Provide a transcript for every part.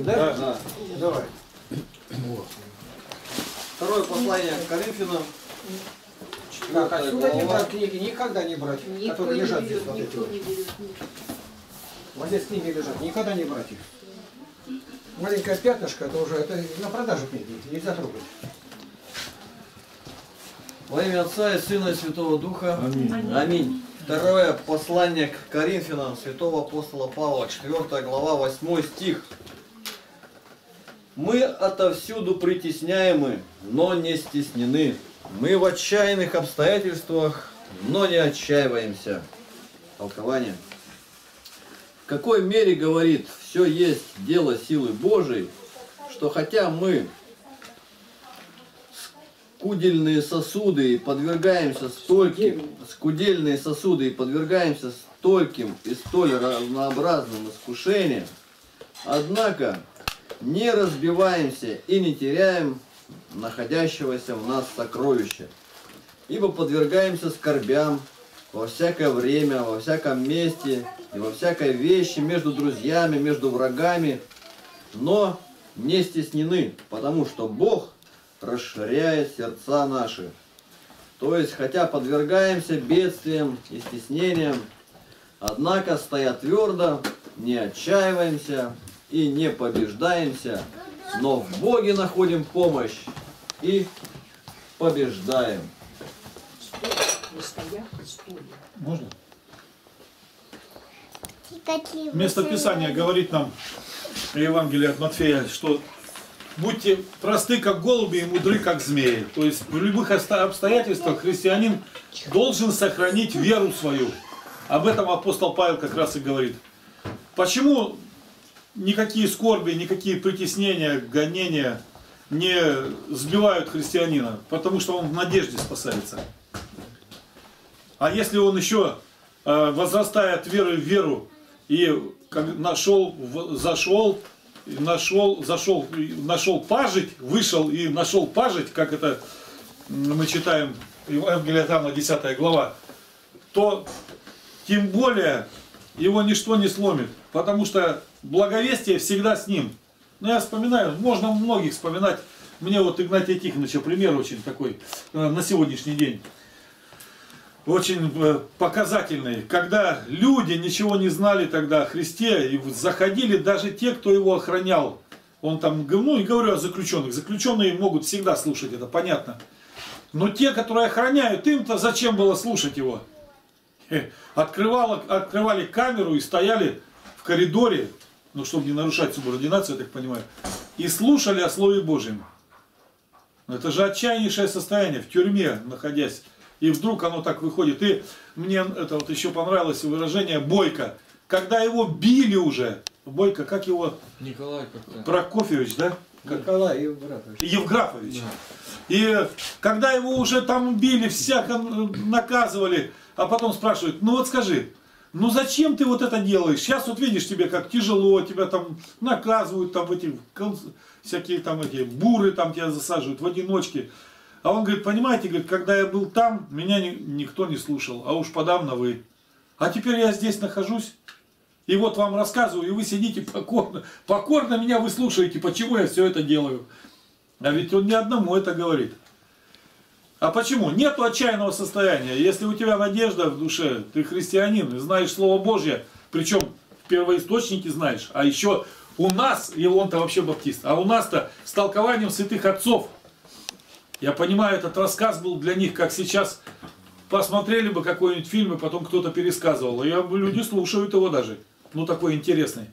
Да? Да. Давай. Второе послание к Коринфянам. Так, отсюда не брать книги, никогда не брать, Никто которые лежат здесь. берет, Вот, эти вот. не берет. вот здесь книги лежат, никогда не брать их. Маленькое пятнышко, это уже это на продажу книги, нельзя трогать. Во имя Отца и Сына и Святого Духа. Аминь. Аминь. Второе послание к Коринфянам святого апостола Павла, 4 глава, 8 стих. Мы отовсюду притесняемы, но не стеснены. Мы в отчаянных обстоятельствах, но не отчаиваемся. Толкование. В какой мере, говорит, все есть дело силы Божией, что хотя мы скудельные сосуды и подвергаемся стольким, скудельные сосуды и подвергаемся стольким и столь разнообразным искушениям, однако не разбиваемся и не теряем находящегося в нас сокровища, ибо подвергаемся скорбям во всякое время, во всяком месте и во всякой вещи между друзьями, между врагами, но не стеснены, потому что Бог расширяет сердца наши. То есть, хотя подвергаемся бедствиям и стеснениям, однако, стоя твердо, не отчаиваемся и не побеждаемся, но в Боге находим помощь и побеждаем. Можно? Место Писания говорит нам Евангелие от Матфея, что будьте просты, как голуби, и мудры, как змеи. То есть в любых обстоятельствах христианин должен сохранить веру свою. Об этом апостол Павел как раз и говорит. Почему никакие скорби, никакие притеснения, гонения не сбивают христианина? Потому что он в надежде спасается. А если он еще, э, возрастая от веры в веру, и нашел, зашел, нашел, зашел, нашел пажить, вышел и нашел пажить, как это мы читаем Евангелие от Иоанна, 10 глава, то тем более его ничто не сломит, потому что благовестие всегда с ним. Ну, я вспоминаю, можно многих вспоминать. Мне вот Игнатия Тихоновича пример очень такой э, на сегодняшний день очень э, показательный, когда люди ничего не знали тогда о Христе, и заходили даже те, кто его охранял. Он там, ну и говорю о заключенных. Заключенные могут всегда слушать это, понятно. Но те, которые охраняют, им-то зачем было слушать его? Открывало, открывали камеру и стояли в коридоре, ну, чтобы не нарушать субординацию, я так понимаю, и слушали о Слове Божьем. Ну, Это же отчаяннейшее состояние, в тюрьме находясь. И вдруг оно так выходит. И мне это вот еще понравилось выражение Бойко. Когда его били уже, Бойко, как его, Николай как-то. Прокофьевич, да? Николай Евграфович. Евграфович. И когда его уже там били, всяко наказывали, а потом спрашивают, ну вот скажи, ну зачем ты вот это делаешь? Сейчас вот видишь тебе как тяжело, тебя там наказывают, там эти всякие там эти буры там тебя засаживают в одиночке. А он говорит, понимаете, говорит, когда я был там, меня ни- никто не слушал, а уж подавно вы. А теперь я здесь нахожусь, и вот вам рассказываю, и вы сидите покорно, покорно меня вы слушаете, почему я все это делаю. А ведь он не одному это говорит. А почему? Нету отчаянного состояния. Если у тебя надежда в душе, ты христианин и знаешь Слово Божье, причем в первоисточнике знаешь, а еще у нас, и он-то вообще баптист, а у нас-то с толкованием святых отцов. Я понимаю, этот рассказ был для них, как сейчас посмотрели бы какой-нибудь фильм, и потом кто-то пересказывал. И люди слушают его даже. Ну, такой интересный.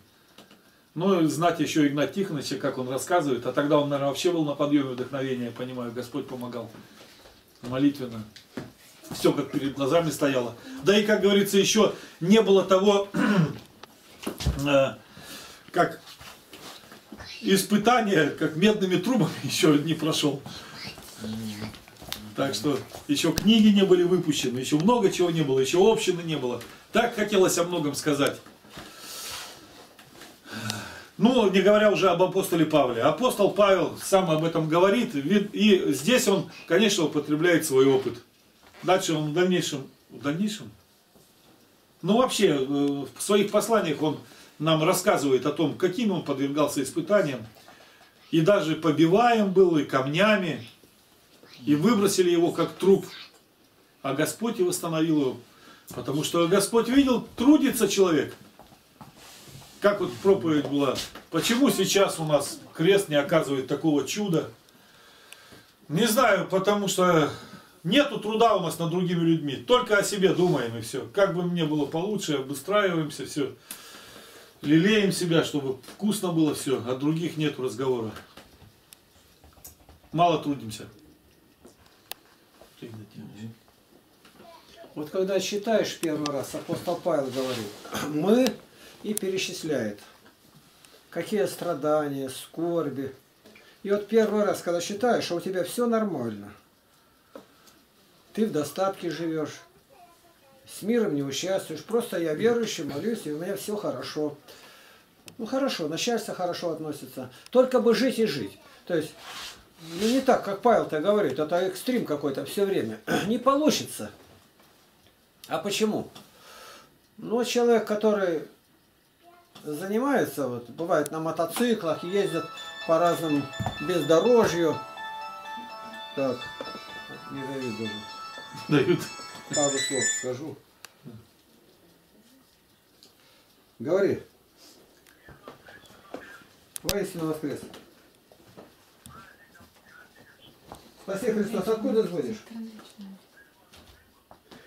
Ну, знать еще Игнат Тихоновича, как он рассказывает. А тогда он, наверное, вообще был на подъеме вдохновения, я понимаю, Господь помогал. Молитвенно. Все как перед глазами стояло. Да и, как говорится, еще не было того, э, как испытание, как медными трубами еще не прошел. Так что еще книги не были выпущены, еще много чего не было, еще общины не было. Так хотелось о многом сказать. Ну, не говоря уже об апостоле Павле. Апостол Павел сам об этом говорит, и здесь он, конечно, употребляет свой опыт. Дальше он в дальнейшем, в дальнейшем, ну вообще, э, в своих посланиях он нам рассказывает о том, каким он подвергался испытаниям. И даже побиваем был, и камнями, и выбросили его как труп. А Господь и восстановил его. Потому что Господь видел, трудится человек. Как вот проповедь была. Почему сейчас у нас крест не оказывает такого чуда? Не знаю, потому что нету труда у нас над другими людьми. Только о себе думаем и все. Как бы мне было получше, обустраиваемся, все. Лелеем себя, чтобы вкусно было все. О других нет разговора. Мало трудимся. Вот когда читаешь первый раз, апостол Павел говорит, мы и перечисляет, какие страдания, скорби. И вот первый раз, когда читаешь, а у тебя все нормально. Ты в достатке живешь, с миром не участвуешь. Просто я верующий, молюсь, и у меня все хорошо. Ну хорошо, начальство хорошо относится. Только бы жить и жить. То есть, ну не так, как Павел-то говорит, это экстрим какой-то все время. Не получится. А почему? Ну, человек, который занимается, вот, бывает на мотоциклах, ездят по разным бездорожью. Так, не дают даже. Дают. Пару слов скажу. Говори. Воистину воскрес. Спаси Христос, откуда звонишь?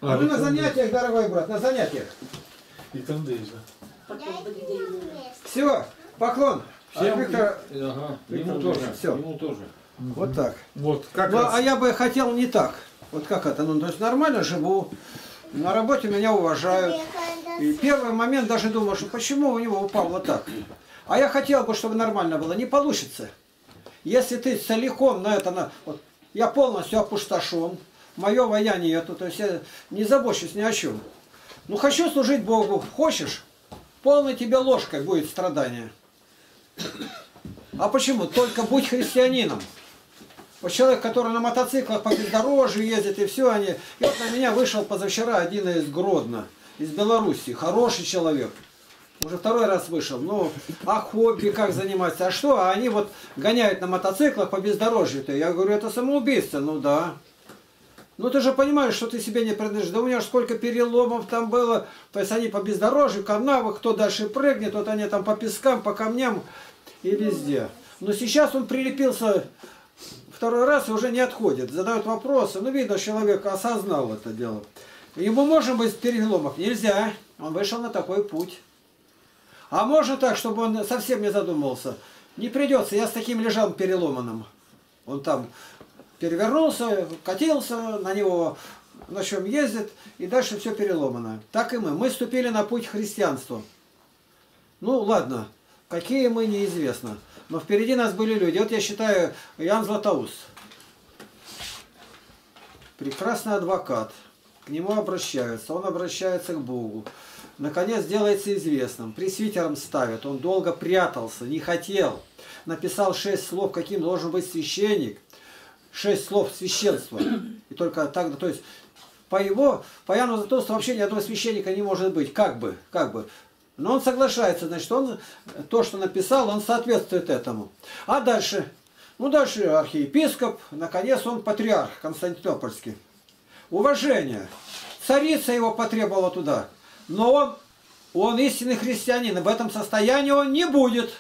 А, ну, на занятиях, дорогой брат, на занятиях. И там да. Все, поклон. Всем От Виктора- Ага, Виктор ему тоже. Всё. Ему тоже. Вот так. Вот, как Ну, раз. а я бы хотел не так. Вот как это? Ну, то есть нормально живу. На работе меня уважают. И первый момент даже думал, что почему у него упал вот так. А я хотел бы, чтобы нормально было. Не получится. Если ты целиком на это... На... Вот, я полностью опустошен. Мое вояние нету. То есть я не забочусь ни о чем. Ну, хочу служить Богу. Хочешь? Полной тебе ложкой будет страдание. А почему? Только будь христианином. Вот человек, который на мотоциклах по бездорожью ездит, и все они... И вот на меня вышел позавчера один из Гродно, из Беларуси. Хороший человек. Уже второй раз вышел. Ну, а хобби как заниматься? А что? А они вот гоняют на мотоциклах по бездорожью-то. Я говорю, это самоубийство. Ну да. Ну ты же понимаешь, что ты себе не принадлежишь. Да у ж сколько переломов там было. То есть они по бездорожью, канавы, кто дальше прыгнет, вот они там по пескам, по камням и везде. Но сейчас он прилепился второй раз и уже не отходит. Задают вопросы. Ну, видно, человек осознал это дело. Ему можно быть переломов? Нельзя. Он вышел на такой путь. А можно так, чтобы он совсем не задумывался? Не придется. Я с таким лежал переломанным. Он там перевернулся, катился, на него на чем ездит, и дальше все переломано. Так и мы. Мы ступили на путь христианства. Ну, ладно, какие мы, неизвестно. Но впереди нас были люди. Вот я считаю, Ян Златоуст. Прекрасный адвокат. К нему обращаются, он обращается к Богу. Наконец делается известным. Пресвитером ставят. Он долго прятался, не хотел. Написал шесть слов, каким должен быть священник. Шесть слов священства. И только так, то есть по его, по Яну Златоусту вообще ни одного священника не может быть. Как бы, как бы. Но он соглашается, значит, он то, что написал, он соответствует этому. А дальше, ну дальше архиепископ, наконец он патриарх Константинопольский. Уважение. Царица его потребовала туда. Но он, он истинный христианин, в этом состоянии он не будет.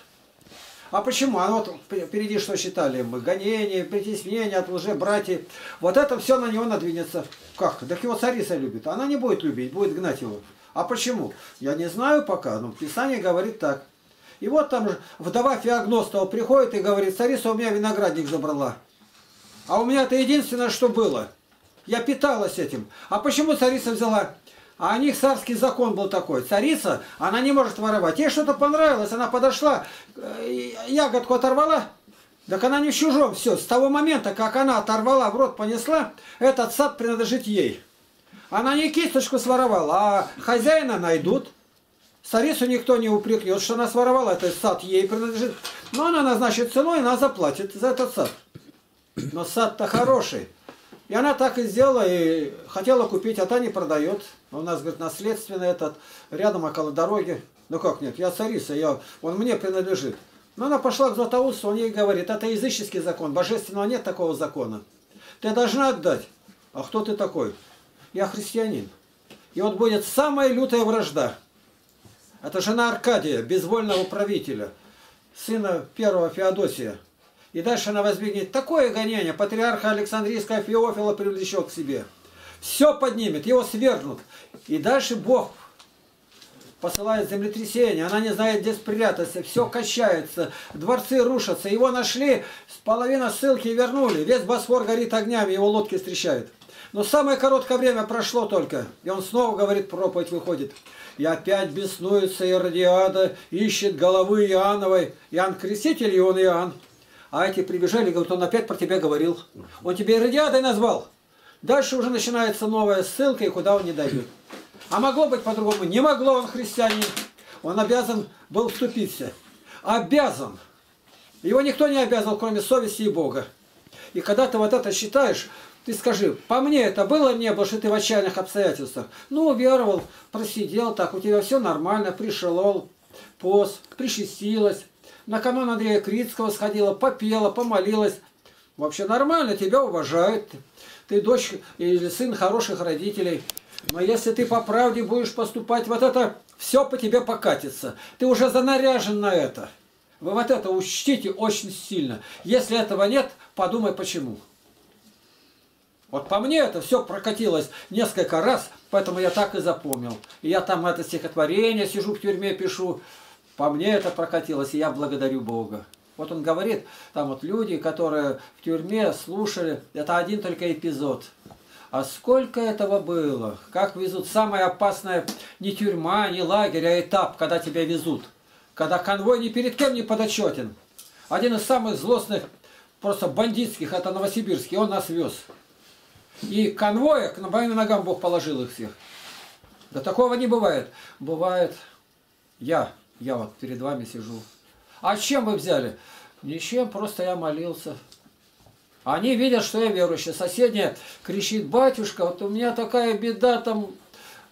А почему? А вот впереди что считали мы? Гонение, притеснение от лже-братьев. Вот это все на него надвинется. Как? Так его царица любит. Она не будет любить, будет гнать его. А почему? Я не знаю пока, но Писание говорит так. И вот там вдова Феогностова приходит и говорит, царица у меня виноградник забрала. А у меня это единственное, что было. Я питалась этим. А почему царица взяла? А у них царский закон был такой. Царица, она не может воровать. Ей что-то понравилось, она подошла, э, ягодку оторвала. Так она не в чужом. Все, с того момента, как она оторвала, в рот понесла, этот сад принадлежит ей. Она не кисточку своровала, а хозяина найдут. Царицу никто не упрекнет, что она своровала, этот сад ей принадлежит. Но она назначит цену, и она заплатит за этот сад. Но сад-то хороший. И она так и сделала, и хотела купить, а та не продает. У нас, говорит, наследственный этот, рядом около дороги. Ну как нет, я царица, я, он мне принадлежит. Но она пошла к Златоусту, он ей говорит, это языческий закон, божественного нет такого закона. Ты должна отдать. А кто ты такой? Я христианин. И вот будет самая лютая вражда. Это жена Аркадия, безвольного правителя, сына первого Феодосия. И дальше она воздвигнет такое гонение, патриарха Александрийского Феофила привлечет к себе. Все поднимет, его свергнут. И дальше Бог посылает землетрясение, она не знает, где спрятаться, все качается, дворцы рушатся, его нашли, половина ссылки вернули, весь Босфор горит огнями, его лодки встречают. Но самое короткое время прошло только, и он снова говорит, проповедь выходит. И опять беснуется Иродиада, ищет головы Иоанновой. Иоанн Креститель, и он Иоанн. А эти прибежали, говорят, он опять про тебя говорил. Он тебя Иродиадой назвал. Дальше уже начинается новая ссылка, и куда он не дойдет. А могло быть по-другому? Не могло, он христианин. Он обязан был вступиться. Обязан. Его никто не обязал, кроме совести и Бога. И когда ты вот это считаешь, ты скажи, по мне это было не было, что ты в отчаянных обстоятельствах. Ну, уверовал, просидел так, у тебя все нормально, пришел, пост, причастилась. На канон Андрея Критского сходила, попела, помолилась. Вообще нормально, тебя уважают. Ты дочь или сын хороших родителей. Но если ты по правде будешь поступать, вот это все по тебе покатится. Ты уже занаряжен на это. Вы вот это учтите очень сильно. Если этого нет, подумай почему. Вот по мне это все прокатилось несколько раз, поэтому я так и запомнил. Я там это стихотворение сижу в тюрьме, пишу. По мне это прокатилось, и я благодарю Бога. Вот он говорит, там вот люди, которые в тюрьме слушали, это один только эпизод. А сколько этого было? Как везут? Самое опасное не тюрьма, не лагерь, а этап, когда тебя везут. Когда конвой ни перед кем не подотчетен. Один из самых злостных, просто бандитских, это Новосибирский, он нас вез. И конвоя, к моим ногам Бог положил их всех. Да такого не бывает. Бывает я, я вот перед вами сижу. А чем вы взяли? Ничем, просто я молился. Они видят, что я верующий. Соседняя кричит, батюшка, вот у меня такая беда, там,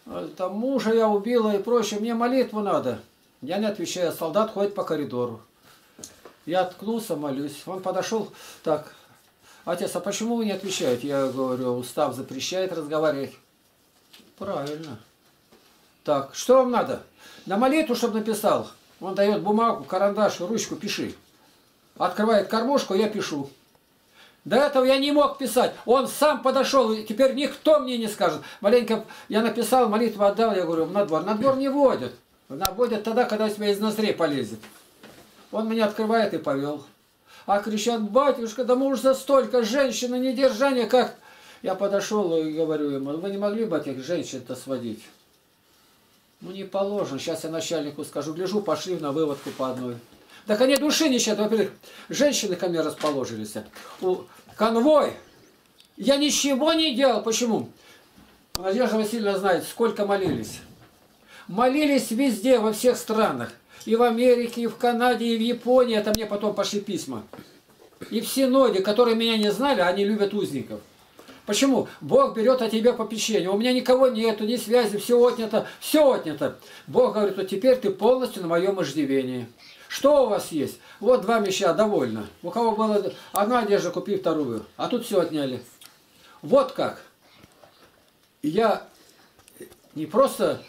э, там мужа я убила и прочее, мне молитву надо. Я не отвечаю, солдат ходит по коридору. Я откнулся, молюсь. Он подошел, так, Отец, а почему вы не отвечаете? Я говорю, устав запрещает разговаривать. Правильно. Так, что вам надо? На молитву, чтобы написал. Он дает бумагу, карандаш, ручку, пиши. Открывает кормушку, я пишу. До этого я не мог писать. Он сам подошел, и теперь никто мне не скажет. Маленько я написал, молитву отдал, я говорю, на двор. На двор не водят. Водят тогда, когда у тебя из ноздрей полезет. Он меня открывает и повел. А кричат, батюшка, да мы уж за столько женщины недержания, как... Я подошел и говорю ему, вы не могли этих женщин-то сводить? Ну не положено, сейчас я начальнику скажу, гляжу, пошли на выводку по одной. Так они души не щадят. Во-первых, женщины ко мне расположились. У конвой. Я ничего не делал. Почему? Надежда Васильевна знает, сколько молились. Молились везде, во всех странах. И в Америке, и в Канаде, и в Японии. Это мне потом пошли письма. И в Синоде, которые меня не знали, они любят узников. Почему? Бог берет о тебе попечение. У меня никого нету, ни связи, все отнято, все отнято. Бог говорит, вот теперь ты полностью на моем иждивении. Что у вас есть? Вот два меча, довольно. У кого была одна одежда, купи вторую. А тут все отняли. Вот как. Я не просто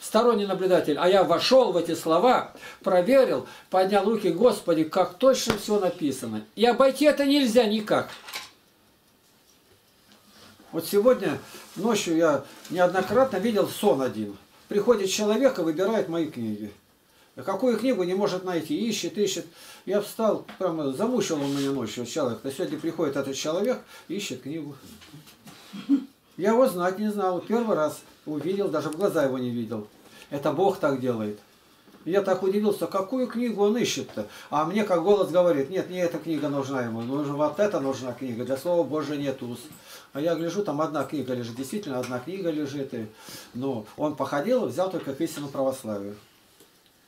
сторонний наблюдатель, а я вошел в эти слова, проверил, поднял руки, Господи, как точно все написано. И обойти это нельзя никак. Вот сегодня ночью я неоднократно видел сон один. Приходит человек и выбирает мои книги. Какую книгу не может найти, ищет, ищет. Я встал, прямо замучил он меня ночью, человек. А сегодня приходит этот человек, ищет книгу. Я его знать не знал, первый раз увидел, даже в глаза его не видел. Это Бог так делает. Я так удивился, какую книгу он ищет-то? А мне как голос говорит, нет, не эта книга нужна ему, нужна вот эта нужна книга, для слова Божия нет уз. А я гляжу, там одна книга лежит, действительно одна книга лежит. И, ну, он походил, взял только к истину православию.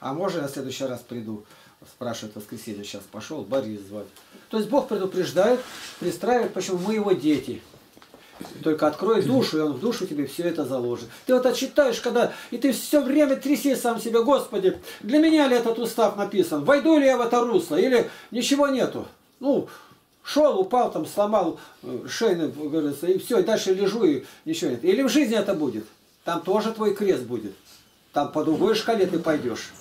А можно я в следующий раз приду? Спрашивает воскресенье, сейчас пошел, Борис звать. То есть Бог предупреждает, пристраивает, почему мы его дети. Только открой душу, и он в душу тебе все это заложит. Ты вот отчитаешь, когда, и ты все время тряси сам себя, Господи, для меня ли этот устав написан? Войду ли я в это русло? Или ничего нету? Ну, шел, упал, там, сломал э, шейный, говорится, и все, и дальше лежу, и ничего нет. Или в жизни это будет. Там тоже твой крест будет. Там по другой шкале ты пойдешь.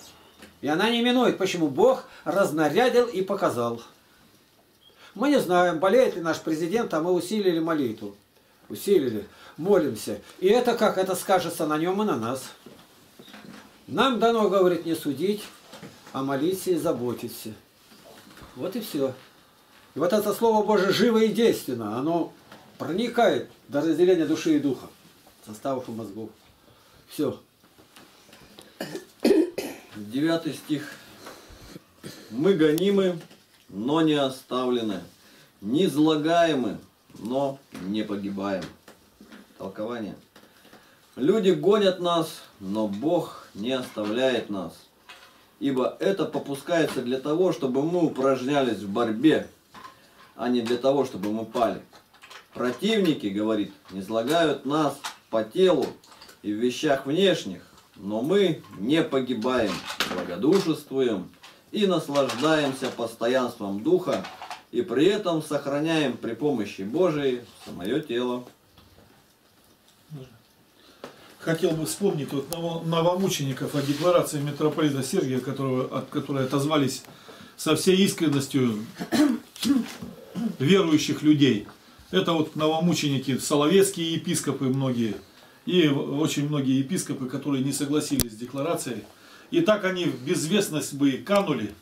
И она не минует. Почему? Бог разнарядил и показал. Мы не знаем, болеет ли наш президент, а мы усилили молитву. Усилили, молимся. И это как? Это скажется на нем и на нас. Нам дано, говорит, не судить, а молиться и заботиться. Вот и все. И вот это Слово Божие живо и действенно. Оно проникает до разделения души и духа, составов и мозгов. Все. Девятый стих. Мы гонимы, но не оставлены, не злагаемы, но не погибаем. Толкование. Люди гонят нас, но Бог не оставляет нас. Ибо это попускается для того, чтобы мы упражнялись в борьбе, а не для того, чтобы мы пали. Противники, говорит, не излагают нас по телу и в вещах внешних, но мы не погибаем, благодушествуем и наслаждаемся постоянством Духа, и при этом сохраняем при помощи Божией самое тело. Хотел бы вспомнить вот ново- новомучеников о декларации митрополита Сергия, которого, от которой отозвались со всей искренностью верующих людей. Это вот новомученики, соловецкие епископы многие, и очень многие епископы, которые не согласились с декларацией. И так они в безвестность бы канули,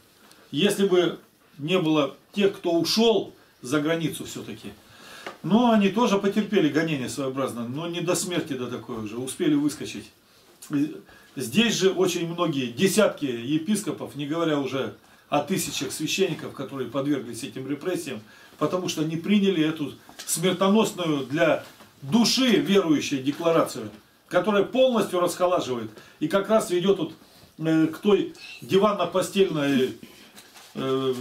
если бы не было тех, кто ушел за границу все-таки. Но они тоже потерпели гонение своеобразно, но не до смерти до такой уже, успели выскочить. И Здесь же очень многие, десятки епископов, не говоря уже о тысячах священников, которые подверглись этим репрессиям, потому что не приняли эту смертоносную для души верующей декларацию, которая полностью расхолаживает и как раз ведет вот, э, к той диванно-постельной э,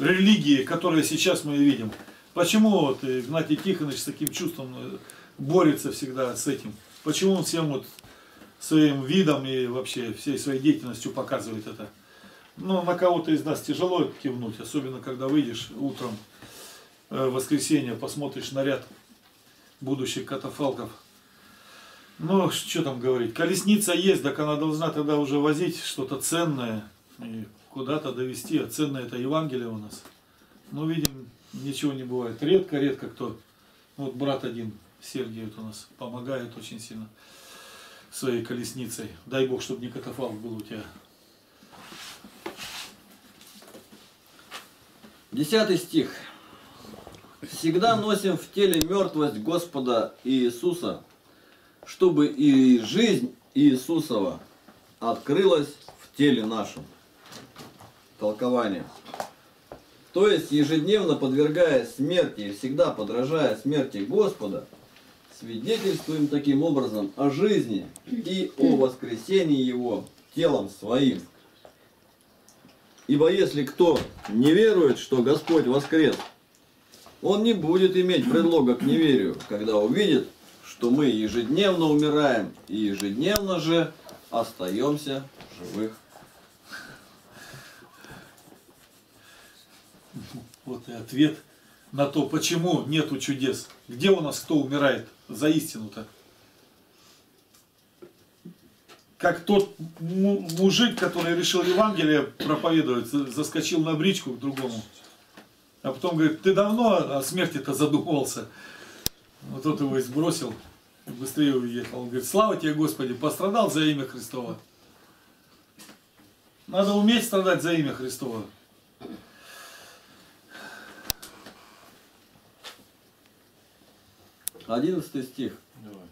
религии, которую сейчас мы видим. Почему вот Игнатий Тихонович с таким чувством э, борется всегда с этим? Почему он всем вот своим видом и вообще всей своей деятельностью показывает это? Ну, на кого-то из нас тяжело кивнуть, особенно когда выйдешь утром э, в воскресенье, посмотришь наряд будущих катафалков. Ну, что там говорить, колесница есть, так она должна тогда уже возить что-то ценное и куда-то довести, а ценное это Евангелие у нас. Ну, видим, ничего не бывает. Редко-редко кто, вот брат один, Сергей вот у нас, помогает очень сильно своей колесницей. Дай Бог, чтобы не катафалк был у тебя. Десятый стих. Всегда носим в теле мертвость Господа Иисуса, чтобы и жизнь Иисусова открылась в теле нашем. Толкование. То есть, ежедневно подвергая смерти и всегда подражая смерти Господа, свидетельствуем таким образом о жизни и о воскресении Его телом своим. Ибо если кто не верует, что Господь воскрес, он не будет иметь предлога к неверию, когда увидит, что мы ежедневно умираем и ежедневно же остаемся живых. Вот и ответ на то, почему нету чудес. Где у нас кто умирает за истину-то? Как тот мужик, который решил Евангелие проповедовать, заскочил на бричку к другому. А потом говорит, ты давно о смерти-то задумывался? Вот тот его и сбросил, быстрее уехал. Он говорит, слава тебе, Господи, пострадал за имя Христова. Надо уметь страдать за имя Христова. 11 стих. Давай.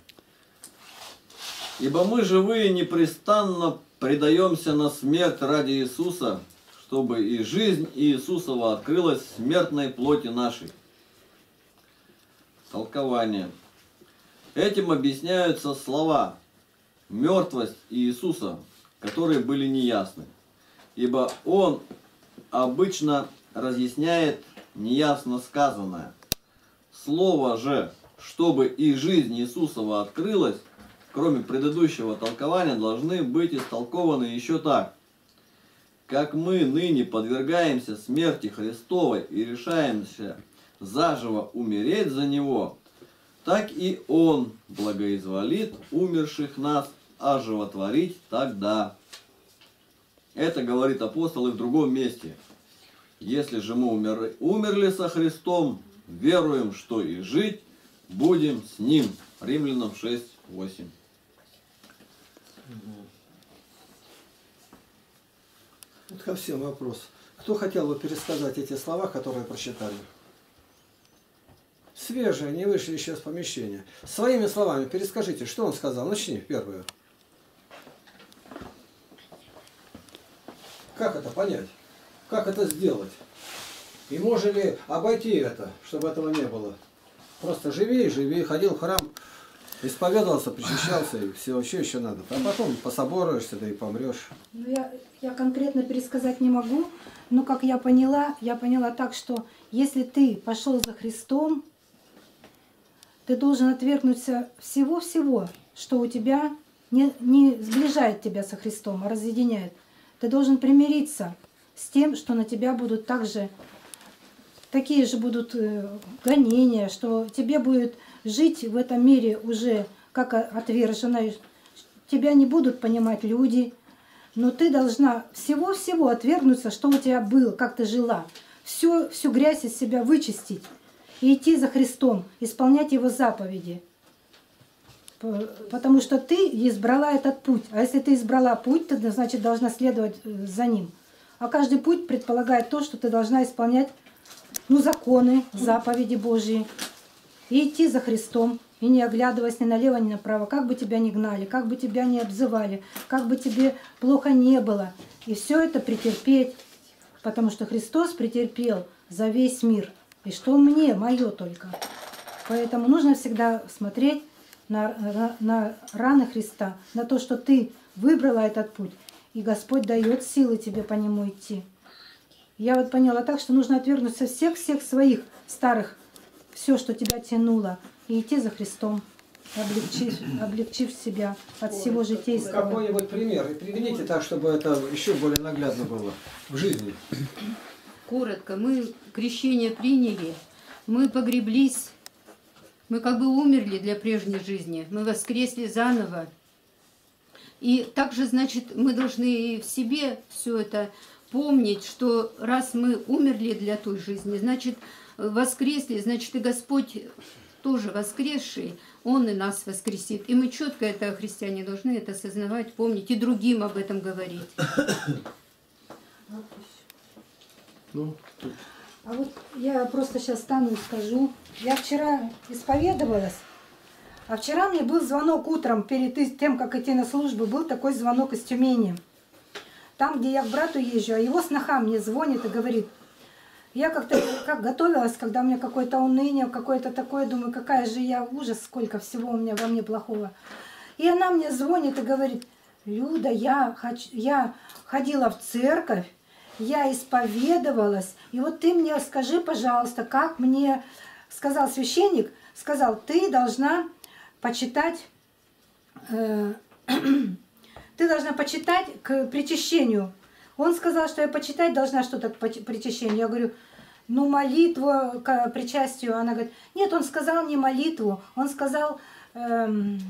«Ибо мы живые непрестанно предаемся на смерть ради Иисуса, чтобы и жизнь Иисусова открылась в смертной плоти нашей». Толкование. Этим объясняются слова «мертвость Иисуса», которые были неясны, ибо Он обычно разъясняет неясно сказанное. Слово же – чтобы и жизнь Иисусова открылась, кроме предыдущего толкования, должны быть истолкованы еще так. Как мы ныне подвергаемся смерти Христовой и решаемся заживо умереть за Него, так и Он благоизволит умерших нас оживотворить тогда. Это говорит апостол и в другом месте. Если же мы умер- умерли со Христом, веруем, что и жить будем с Ним. Римлянам 6, 8. Вот ко всем вопрос. Кто хотел бы пересказать эти слова, которые прочитали? Свежие, не вышли еще из помещения. Своими словами перескажите, что он сказал. Начни первую. Как это понять? Как это сделать? И можно ли обойти это, чтобы этого не было? Просто живи и живи, ходил в храм, исповедовался, причащался, и все, вообще еще надо. А потом пособоруешься, да и помрешь. Ну, я, я конкретно пересказать не могу, но как я поняла, я поняла так, что если ты пошел за Христом, ты должен отвергнуться всего-всего, что у тебя не, не сближает тебя со Христом, а разъединяет. Ты должен примириться с тем, что на тебя будут также такие же будут э, гонения, что тебе будет жить в этом мире уже как отверженной. Тебя не будут понимать люди, но ты должна всего-всего отвергнуться, что у тебя было, как ты жила. Всю, всю грязь из себя вычистить и идти за Христом, исполнять Его заповеди. Потому что ты избрала этот путь. А если ты избрала путь, ты, значит, должна следовать э, за ним. А каждый путь предполагает то, что ты должна исполнять ну, законы, заповеди Божьи. И идти за Христом, и не оглядываясь ни налево, ни направо, как бы тебя ни гнали, как бы тебя ни обзывали, как бы тебе плохо не было. И все это претерпеть, потому что Христос претерпел за весь мир. И что мне, мое только. Поэтому нужно всегда смотреть на, на- на раны Христа, на то, что ты выбрала этот путь, и Господь дает силы тебе по нему идти. Я вот поняла так, что нужно отвергнуться всех-всех своих старых, все, что тебя тянуло, и идти за Христом, облегчив, облегчив себя от всего житейского. Какой-нибудь пример. И приведите так, чтобы это еще более наглядно было в жизни. Коротко, мы крещение приняли, мы погреблись, мы как бы умерли для прежней жизни, мы воскресли заново. И также, значит, мы должны и в себе все это помнить, что раз мы умерли для той жизни, значит, воскресли, значит, и Господь тоже воскресший, Он и нас воскресит. И мы четко это, христиане, должны это осознавать, помнить и другим об этом говорить. А вот я просто сейчас стану и скажу. Я вчера исповедовалась, а вчера мне был звонок утром, перед тем, как идти на службу, был такой звонок из Тюмени. Там, где я к брату езжу, а его сноха мне звонит и говорит, я как-то как готовилась, когда у меня какое-то уныние, какое-то такое, думаю, какая же я ужас, сколько всего у меня во мне плохого. И она мне звонит и говорит, Люда, я, хоч- я ходила в церковь, я исповедовалась, и вот ты мне скажи, пожалуйста, как мне, сказал священник, сказал, ты должна почитать, э, ты должна почитать к причащению. Он сказал, что я почитать должна что-то к причащению. Я говорю, ну молитву к причастию. Она говорит, нет, он сказал не молитву, он сказал, эм,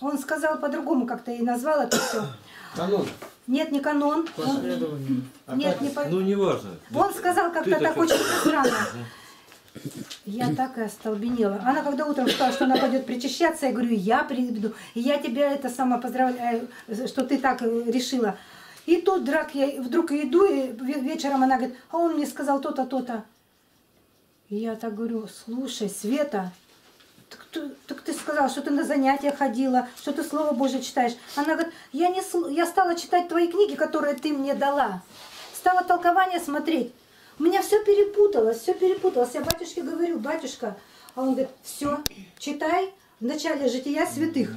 он сказал по-другому, как-то и назвал это все. Канон. Нет, не канон. Он- нет, не по... Ну, неважно. Он сказал как-то так очень странно. Я так и остолбенела. Она когда утром сказала, что она пойдет причащаться, я говорю, я приду, и я тебя это сама поздравляю, э, что ты так э, решила. И тут драк, я вдруг иду, и ве- вечером она говорит, а он мне сказал то-то, то-то. Я так говорю, слушай, Света, так, ты- так ты сказала, что ты на занятия ходила, что ты Слово Божье читаешь. Она говорит, я, не, я стала читать твои книги, которые ты мне дала. Стала толкование смотреть. У меня все перепуталось, все перепуталось. Я батюшке говорю, батюшка, а он говорит, все, читай в начале жития святых.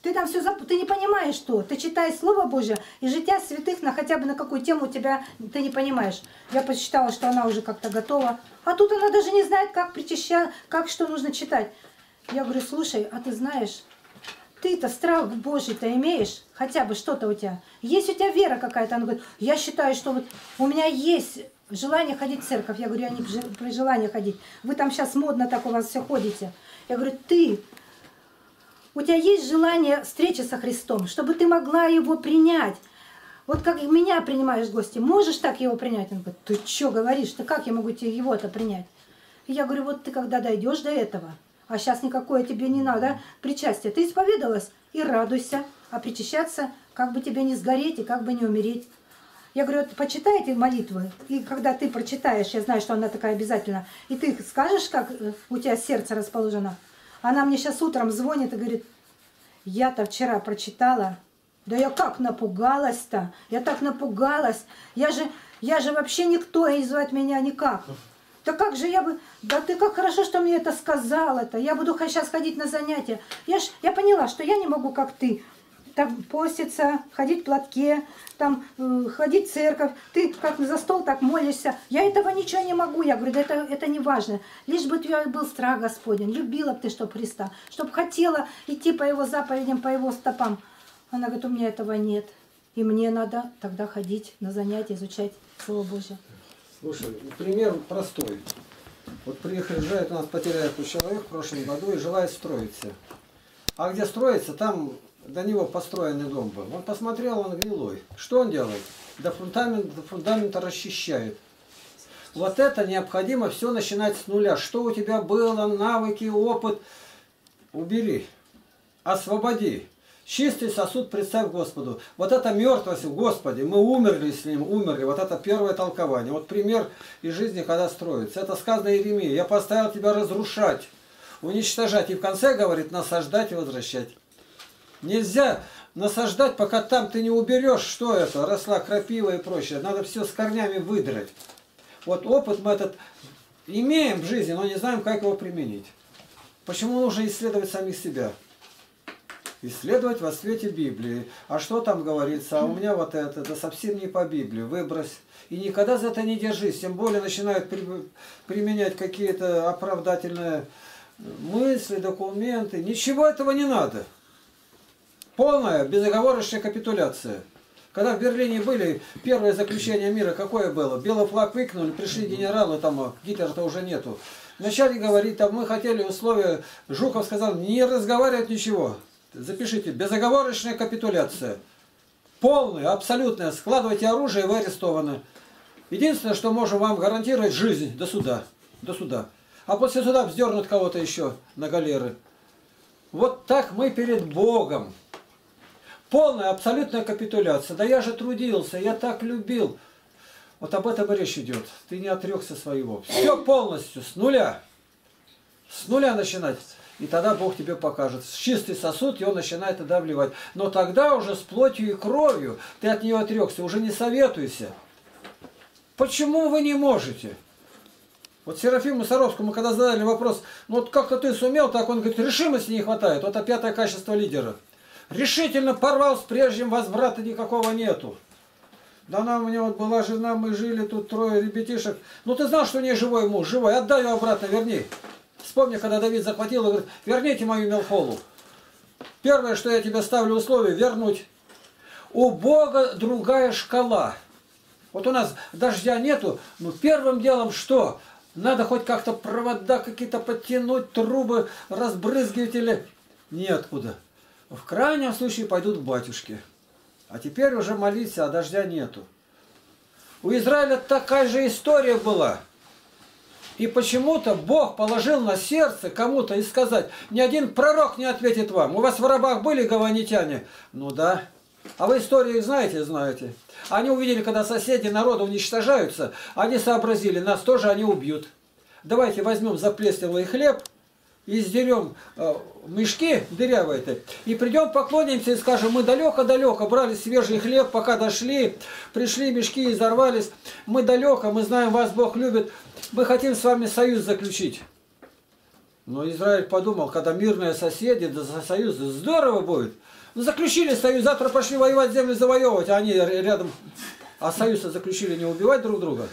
Ты там все зап... ты не понимаешь, что. Ты читаешь Слово Божье, и жития святых на хотя бы на какую тему у тебя ты не понимаешь. Я посчитала, что она уже как-то готова. А тут она даже не знает, как причащать, как что нужно читать. Я говорю, слушай, а ты знаешь, ты-то страх Божий-то имеешь, хотя бы что-то у тебя. Есть у тебя вера какая-то? Она говорит, я считаю, что вот у меня есть желание ходить в церковь. Я говорю, я не при желании ходить. Вы там сейчас модно так у вас все ходите. Я говорю, ты, у тебя есть желание встречи со Христом, чтобы ты могла его принять. Вот как меня принимаешь в гости, можешь так его принять? Он говорит, ты что говоришь, ты как я могу тебе его-то принять? И я говорю, вот ты когда дойдешь до этого, а сейчас никакое тебе не надо причастие, ты исповедалась и радуйся, а причащаться, как бы тебе не сгореть и как бы не умереть. Я говорю, почитай эти молитвы, и когда ты прочитаешь, я знаю, что она такая обязательно, и ты скажешь, как э, у тебя сердце расположено. Она мне сейчас утром звонит и говорит, я-то вчера прочитала, да я как напугалась-то, я так напугалась, я же, я же вообще никто, и звать меня никак. Да как же я бы, да ты как хорошо, что мне это сказала-то, я буду сейчас ходить на занятия. Я ж, я поняла, что я не могу, как ты, там поститься, ходить в платке, там э, ходить в церковь, ты как за стол так молишься. Я этого ничего не могу. Я говорю, да это, это не важно. Лишь бы тебя был страх Господень, любила бы ты, чтоб Христа, чтоб хотела идти по его заповедям, по его стопам. Она говорит, у меня этого нет. И мне надо тогда ходить на занятия, изучать Слово Божье. Слушай, пример простой. Вот приезжает у нас потеряет человек в прошлом году и желает строиться. А где строится, там до него построенный дом был. Он посмотрел, он гнилой. Что он делает? До фундамента, до фундамента расчищает. Вот это необходимо все начинать с нуля. Что у тебя было, навыки, опыт, убери, освободи. Чистый сосуд представь Господу. Вот это мертвость в Господе. Мы умерли с Ним, умерли. Вот это первое толкование. Вот пример из жизни, когда строится. Это сказано Иеремии. Я поставил тебя разрушать, уничтожать. И в конце говорит, насаждать и возвращать. Нельзя насаждать, пока там ты не уберешь, что это, росла крапива и прочее. Надо все с корнями выдрать. Вот опыт мы этот имеем в жизни, но не знаем, как его применить. Почему нужно исследовать самих себя? Исследовать во свете Библии. А что там говорится? А у меня вот это, да совсем не по Библии. Выбрось. И никогда за это не держись. Тем более начинают при- применять какие-то оправдательные мысли, документы. Ничего этого не надо. Полная, безоговорочная капитуляция. Когда в Берлине были, первое заключение мира какое было? Белый флаг выкинули, пришли генералы, там а Гитлера-то уже нету. Вначале говорит, там мы хотели условия, Жуков сказал, не разговаривать ничего. Запишите, безоговорочная капитуляция. Полная, абсолютная. Складывайте оружие, вы арестованы. Единственное, что можем вам гарантировать, жизнь до суда. До суда. А после суда вздернут кого-то еще на галеры. Вот так мы перед Богом. Полная, абсолютная капитуляция. Да я же трудился, я так любил. Вот об этом речь идет. Ты не отрекся своего. Все полностью, с нуля. С нуля начинать. И тогда Бог тебе покажет. Чистый сосуд, и он начинает тогда вливать. Но тогда уже с плотью и кровью ты от нее отрекся. Уже не советуйся. Почему вы не можете? Вот Серафиму Саровскому, когда задали вопрос, ну вот как-то ты сумел, так он говорит, решимости не хватает. Вот это пятое качество лидера. Решительно порвал с прежним, возврата никакого нету. Да она у меня вот была жена, мы жили, тут трое ребятишек. Ну ты знал, что у нее живой муж, живой, отдай ее обратно, верни. Вспомни, когда Давид захватил говорит, верните мою Мелхолу. Первое, что я тебе ставлю условие, вернуть. У Бога другая шкала. Вот у нас дождя нету, но первым делом что? Надо хоть как-то провода какие-то подтянуть, трубы, разбрызгиватели. Неоткуда. В крайнем случае пойдут к батюшке. А теперь уже молиться, а дождя нету. У Израиля такая же история была. И почему-то Бог положил на сердце кому-то и сказать, ни один пророк не ответит вам. У вас в рабах были гаванитяне? Ну да. А вы историю их знаете? Знаете. Они увидели, когда соседи народа уничтожаются, они сообразили, нас тоже они убьют. Давайте возьмем заплесневый хлеб, и сдерем э, мешки дырявые-то, и придем поклонимся и скажем, мы далеко-далеко брали свежий хлеб, пока дошли, пришли, мешки изорвались, мы далеко, мы знаем, вас Бог любит, мы хотим с вами союз заключить. Но Израиль подумал, когда мирные соседи, да за союз, здорово будет. Ну, заключили союз, завтра пошли воевать, земли завоевывать, а они рядом... А союз заключили не убивать друг друга.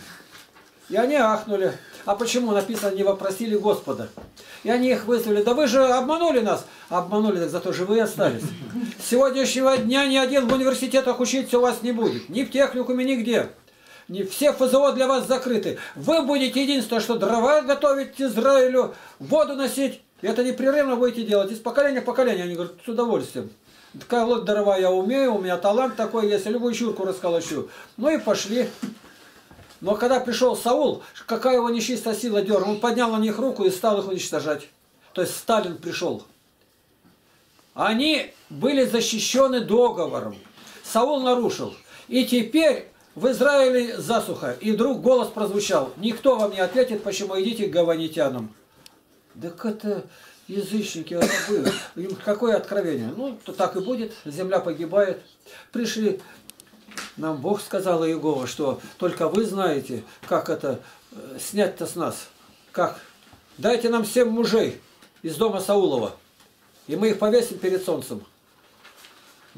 И они ахнули. А почему? Написано, не вопросили Господа. И они их вызвали. Да вы же обманули нас. Обманули, так зато живые остались. С сегодняшнего дня ни один в университетах учиться у вас не будет. Ни в техникуме, нигде. Не все ФЗО для вас закрыты. Вы будете единственное, что дрова готовить Израилю, воду носить. Это непрерывно будете делать. Из поколения в поколение. Они говорят, с удовольствием. Колоть дрова я умею, у меня талант такой есть, я любую чурку расколочу. Ну и пошли. Но когда пришел Саул, какая его нечистая сила дернула, он поднял на них руку и стал их уничтожать. То есть Сталин пришел. Они были защищены договором. Саул нарушил. И теперь в Израиле засуха. И вдруг голос прозвучал. Никто вам не ответит, почему идите к гаванитянам. Так это язычники, рабы. Им какое откровение? Ну, то так и будет. Земля погибает. Пришли нам Бог сказал Иегова, что только вы знаете, как это э, снять-то с нас. Как? Дайте нам семь мужей из дома Саулова, и мы их повесим перед солнцем.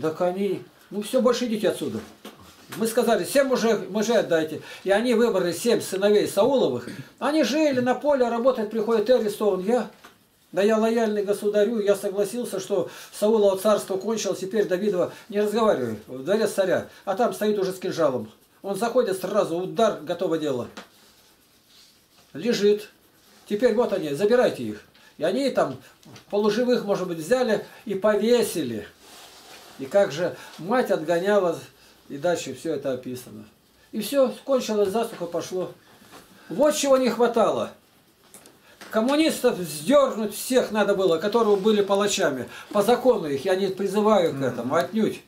Так они, ну все, больше идите отсюда. Мы сказали, семь мужей, мужей отдайте. И они выбрали семь сыновей Сауловых. Они жили на поле, работать приходит Эрисован. Я да я лояльный государю, я согласился, что Саулово царство кончилось, теперь Давидова не разговаривай, в дворе царя, а там стоит уже с кинжалом. Он заходит сразу, удар, готово дело. Лежит. Теперь вот они, забирайте их. И они там полуживых, может быть, взяли и повесили. И как же мать отгоняла, и дальше все это описано. И все, кончилось, засуха пошло. Вот чего не хватало. Коммунистов сдернуть всех надо было, которые были палачами. По закону их, я не призываю к этому, отнюдь.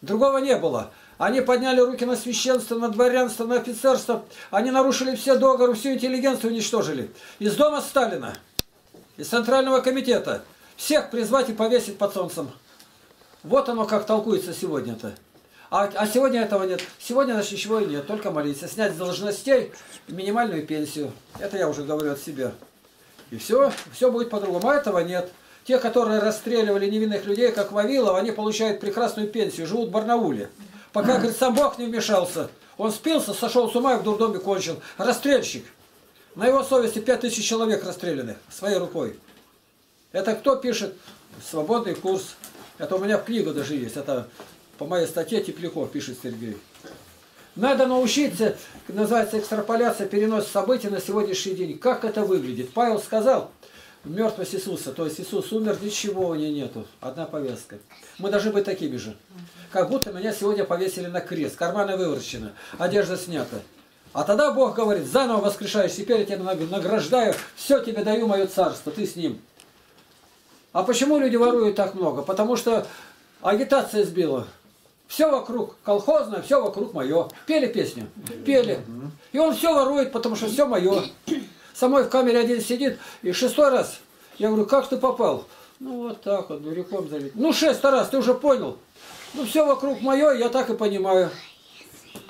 Другого не было. Они подняли руки на священство, на дворянство, на офицерство. Они нарушили все договоры, всю интеллигенцию уничтожили. Из дома Сталина, из Центрального комитета. Всех призвать и повесить под солнцем. Вот оно как толкуется сегодня-то. А, а сегодня этого нет. Сегодня значит ничего и нет, только молиться. Снять с должностей минимальную пенсию. Это я уже говорю от себя. И все, все будет по-другому. А этого нет. Те, которые расстреливали невинных людей, как Вавилов, они получают прекрасную пенсию, живут в Барнауле. Пока, говорит, сам Бог не вмешался. Он спился, сошел с ума и в дурдоме кончил. Расстрельщик. На его совести 5000 человек расстреляны своей рукой. Это кто пишет? Свободный курс. Это у меня в книгу даже есть. Это по моей статье Тепляков пишет Сергей. Надо научиться, называется экстраполяция, перенос событий на сегодняшний день. Как это выглядит? Павел сказал, мертвость Иисуса, то есть Иисус умер, ничего у него нету, одна повязка. Мы должны быть такими же. Как будто меня сегодня повесили на крест, карманы выворочены, одежда снята. А тогда Бог говорит, заново воскрешаешь, теперь я тебя награждаю, все тебе даю мое царство, ты с ним. А почему люди воруют так много? Потому что агитация сбила. Все вокруг колхозное, все вокруг мое. Пели песню? Пели. И он все ворует, потому что все мое. Самой в камере один сидит, и шестой раз. Я говорю, как ты попал? Ну вот так вот, дуриком залить. Ну шесть раз, ты уже понял. Ну все вокруг мое, я так и понимаю.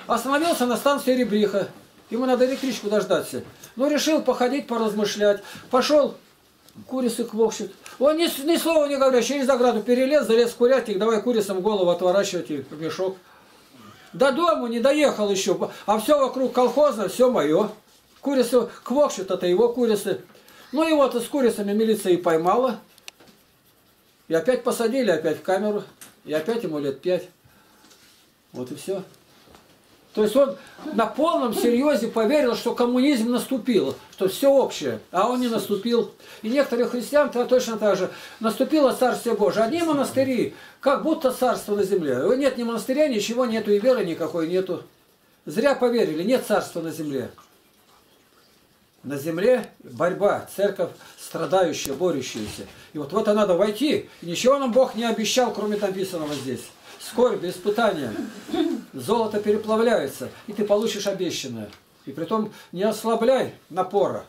Остановился на станции Ребриха. Ему надо электричку дождаться. Ну решил походить, поразмышлять. Пошел, курицы квохчет. Он ни, ни слова не говоря, через ограду перелез, залез в курятник, давай курицам голову отворачивать и мешок. До дому не доехал еще, а все вокруг колхозно, все мое. Курицы квохчут, это его курицы. Ну и вот с курицами милиция и поймала. И опять посадили, опять в камеру. И опять ему лет пять. Вот и все. То есть он на полном серьезе поверил, что коммунизм наступил, что все общее, а он не наступил. И некоторые христиан точно так же. Наступило Царствие Божие. Одни монастыри, как будто царство на земле. Нет ни монастыря, ничего нету, и веры никакой нету. Зря поверили, нет царства на земле. На земле борьба, церковь страдающая, борющаяся. И вот в это надо войти. И ничего нам Бог не обещал, кроме написанного здесь скорби, испытания. Золото переплавляется, и ты получишь обещанное. И притом не ослабляй напора.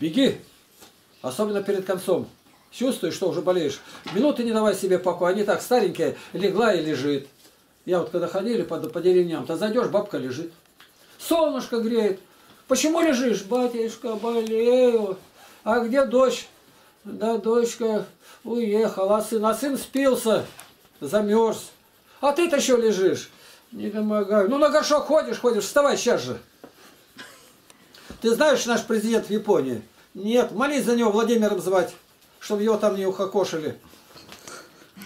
Беги, особенно перед концом. Чувствуешь, что уже болеешь. Минуты не давай себе покоя. Они так старенькие, легла и лежит. Я вот когда ходили по, по деревням, то зайдешь, бабка лежит. Солнышко греет. Почему лежишь? Батюшка, болею. А где дочь? Да, дочка уехала, а сын, а сын спился, замерз. А ты-то еще лежишь. Не домогаю. Ну, на горшок ходишь, ходишь, вставай сейчас же. Ты знаешь наш президент в Японии? Нет, молись за него Владимиром звать, чтобы его там не ухокошили.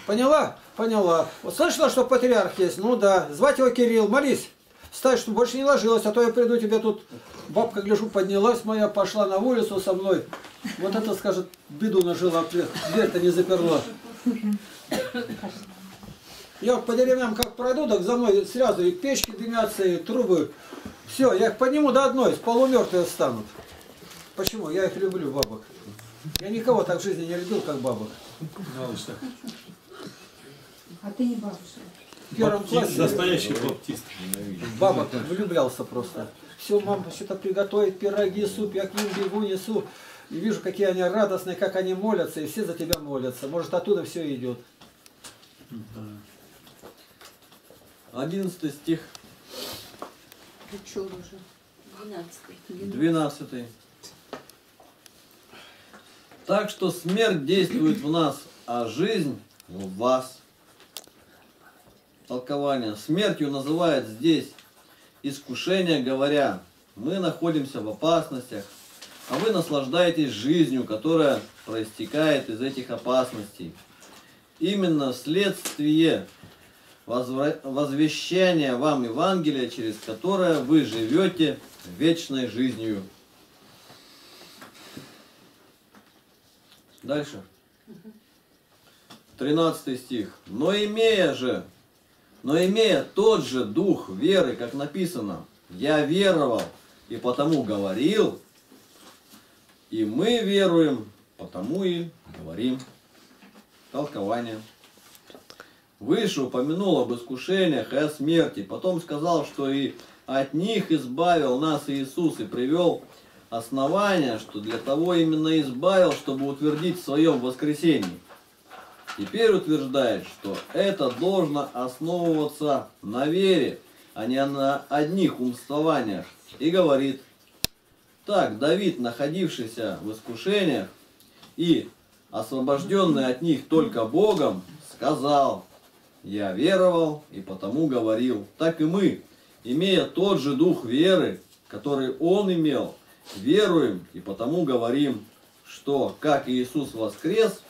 Поняла? Поняла. Вот слышала, что патриарх есть? Ну да. Звать его Кирилл, молись. Ставь, чтобы больше не ложилась, а то я приду тебе тут, бабка, гляжу, поднялась моя, пошла на улицу со мной. Вот это, скажет, беду нажила, дверь-то не заперла. Я по деревням как пройду, так за мной сразу и печки дымятся, и трубы. Все, я их подниму до одной, с полумертвые станут. Почему? Я их люблю, бабок. Я никого так в жизни не любил, как бабок. Малыш-то. А ты не бабушка. В первом Баптист, классе настоящий баптист. бабок влюблялся просто. Все, мама что-то приготовит, пироги, суп, я к ним бегу, несу. И вижу, какие они радостные, как они молятся, и все за тебя молятся. Может, оттуда все идет. 11 стих, Причем уже. Двенадцатый. 12. Так что смерть действует в нас, а жизнь в вас. Толкование. Смертью называют здесь искушение, говоря, мы находимся в опасностях, а вы наслаждаетесь жизнью, которая проистекает из этих опасностей. Именно вследствие возвещания вам Евангелия, через которое вы живете вечной жизнью. Дальше. 13 стих. Но имея же, но имея тот же дух веры, как написано, я веровал и потому говорил, и мы веруем, потому и говорим. Толкование. Выше упомянул об искушениях и о смерти, потом сказал, что и от них избавил нас Иисус и привел основание, что для того именно избавил, чтобы утвердить в своем воскресении. Теперь утверждает, что это должно основываться на вере, а не на одних умствованиях. И говорит, так Давид, находившийся в искушениях и освобожденный от них только Богом, сказал, я веровал и потому говорил. Так и мы, имея тот же дух веры, который он имел, веруем и потому говорим, что как Иисус воскрес,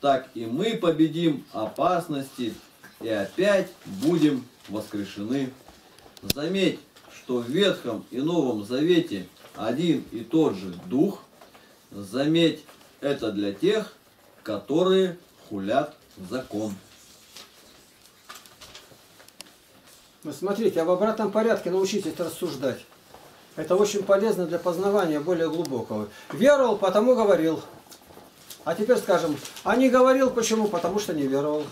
так и мы победим опасности и опять будем воскрешены. Заметь, что в Ветхом и Новом Завете один и тот же Дух. Заметь, это для тех, которые хулят закон. Ну, смотрите, а в обратном порядке научитесь рассуждать. Это очень полезно для познавания более глубокого. Веровал, потому говорил. А теперь скажем, а не говорил почему? Потому что не веровал.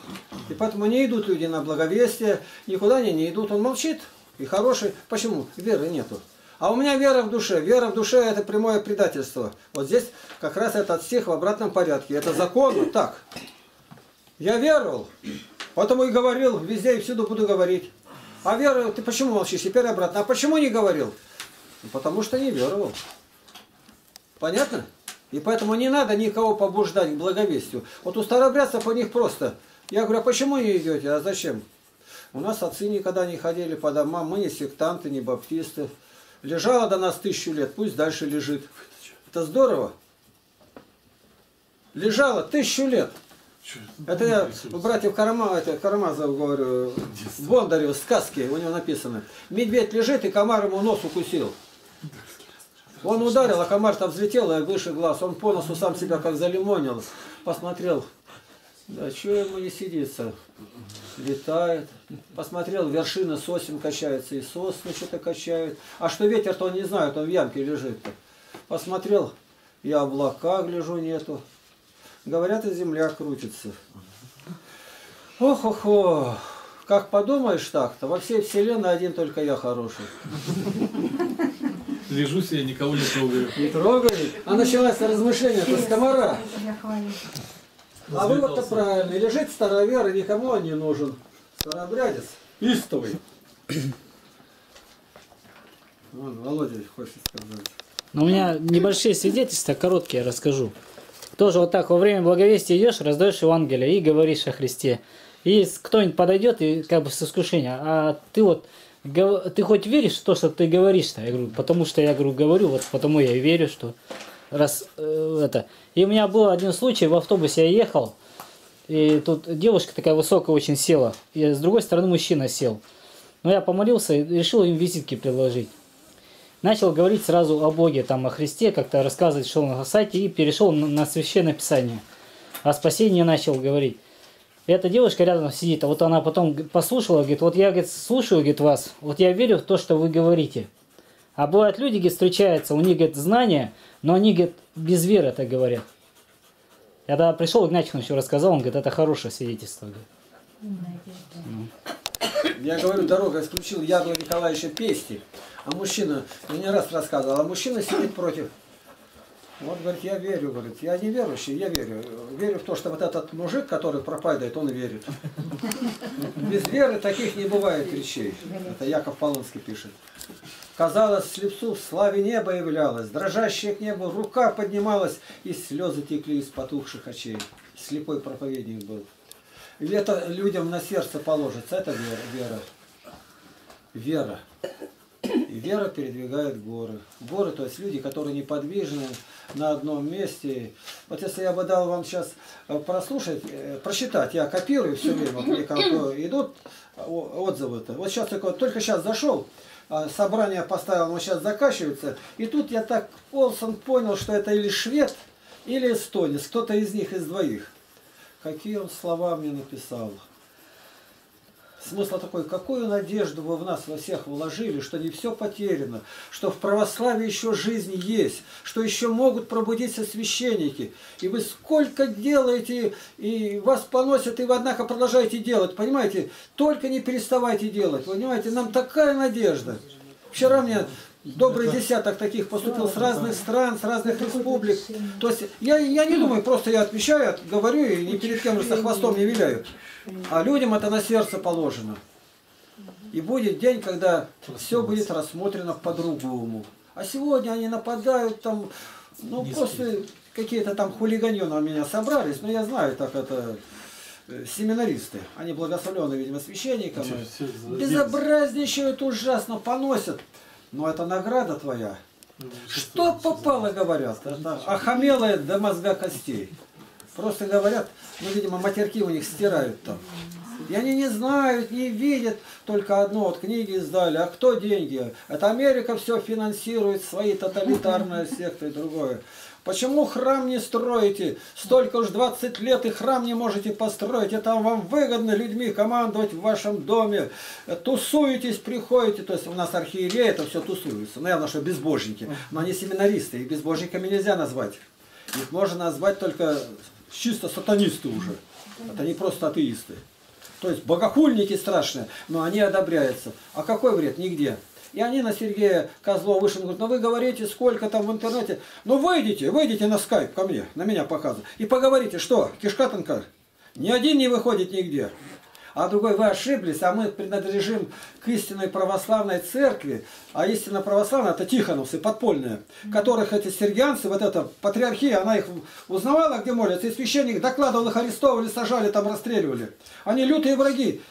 И поэтому не идут люди на благовестие, никуда они не идут. Он молчит и хороший. Почему? Веры нету. А у меня вера в душе. Вера в душе это прямое предательство. Вот здесь как раз этот стих в обратном порядке. Это законно так. Я веровал, потому и говорил, везде и всюду буду говорить. А вера, ты почему молчишь? Теперь обратно. А почему не говорил? Ну, Потому что не веровал. Понятно? И поэтому не надо никого побуждать к благовестию. Вот у старобрядцев у них просто. Я говорю, а почему не идете? А зачем? У нас отцы никогда не ходили по домам, мы не сектанты, не баптисты. Лежало до нас тысячу лет, пусть дальше лежит. Это здорово. Лежало тысячу лет. Это я у братьев Карама, это Карамазов говорю, Бондарев, сказки, у него написано. Медведь лежит, и комар ему нос укусил. Он ударил, а комар там взлетел, и выше глаз. Он по носу сам себя как залимонил. Посмотрел. Да что ему не сидится? Летает. Посмотрел, вершины сосен качаются, и сосны что-то качают. А что ветер-то он не знает, он в ямке лежит. -то. Посмотрел, и облака, гляжу, нету. Говорят, и земля крутится. Ох-ох-ох. Как подумаешь так-то, во всей вселенной один только я хороший. Лежу себе, никого не трогаю. Не трогай. А началось размышление, это с комара. Я хвалю. А вывод-то правильный. Лежит старовер, и никому он не нужен. Старобрядец. Истовый. Вон, Володя хочет сказать. Но у меня небольшие свидетельства, короткие расскажу. Тоже вот так во время благовестия идешь, раздаешь Евангелие и говоришь о Христе. И кто-нибудь подойдет и как бы с искушения, а ты вот ты хоть веришь в то, что ты говоришь-то? Я говорю, потому что я говорю, говорю, вот потому я и верю, что раз э, это. И у меня был один случай, в автобусе я ехал, и тут девушка такая высокая очень села, и с другой стороны мужчина сел. Но я помолился и решил им визитки предложить. Начал говорить сразу о Боге, там, о Христе, как-то рассказывать, что на сайте, и перешел на, на Священное Писание. О спасении начал говорить. И эта девушка рядом сидит, а вот она потом послушала, говорит, вот я говорит, слушаю говорит, вас, вот я верю в то, что вы говорите. А бывают люди, говорит, встречаются, у них, говорит, знания, но они, говорит, без веры это говорят. Я тогда пришел, Игнатьевну еще рассказал, он говорит, это хорошее свидетельство. говорит. Я говорю, дорога исключил Ягла Николаевича Пести. А мужчина, я не раз рассказывал, а мужчина сидит против. Вот, говорит, я верю, говорит, я не верующий, я верю. Верю в то, что вот этот мужик, который пропадает, он верит. Без веры таких не бывает речей. Это Яков Полонский пишет. Казалось, слепцу в славе неба являлась, дрожащая к небу рука поднималась, и слезы текли из потухших очей. Слепой проповедник был. И это людям на сердце положится, это вера. Вера. вера. И вера передвигает горы. Горы, то есть люди, которые неподвижны на одном месте. Вот если я бы дал вам сейчас э, прослушать, э, прочитать, я копирую все время, вот идут о- отзывы-то. Вот сейчас только, только сейчас зашел, собрание поставил, но сейчас заканчивается. И тут я так полсон понял, что это или швед, или эстонец, кто-то из них, из двоих. Какие он слова мне написал. Смысл такой, какую надежду вы в нас во всех вложили, что не все потеряно, что в православии еще жизнь есть, что еще могут пробудиться священники. И вы сколько делаете, и вас поносят, и вы, однако, продолжаете делать. Понимаете, только не переставайте делать. Понимаете, нам такая надежда. Вчера мне добрый десяток таких поступил с разных стран, с разных республик. То есть я, я не думаю, просто я отвечаю, говорю и ни перед кем со хвостом не виляю. А людям это на сердце положено. И будет день, когда все будет рассмотрено по-другому. А сегодня они нападают там, ну просто какие-то там хулиганье на меня собрались, но я знаю, так это э, семинаристы. Они благословлены, видимо, священниками. Безобразничают ужасно, поносят. Но это награда твоя. Что попало, говорят. Это охамелое до мозга костей. Просто говорят, ну, видимо, матерки у них стирают там. И они не знают, не видят. Только одно, вот книги издали. А кто деньги? Это Америка все финансирует, свои тоталитарные секты и другое. Почему храм не строите? Столько уж 20 лет и храм не можете построить. Это вам выгодно людьми командовать в вашем доме. Тусуетесь, приходите. То есть у нас архиереи это все тусуются. Ну, явно, что безбожники. Но они семинаристы. Их безбожниками нельзя назвать. Их можно назвать только чисто сатанисты уже. Это не просто атеисты. То есть богохульники страшные, но они одобряются. А какой вред? Нигде. И они на Сергея Козлова вышли, говорят, ну вы говорите, сколько там в интернете. Ну выйдите, выйдите на скайп ко мне, на меня показывают. И поговорите, что, кишка тонка? Ни один не выходит нигде. А другой, вы ошиблись, а мы принадлежим к истинной православной церкви. А истинно православная это тихоновцы, подпольные, которых эти сергианцы, вот эта патриархия, она их узнавала, где молятся, и священник докладывал, их арестовывали, сажали, там расстреливали. Они лютые враги.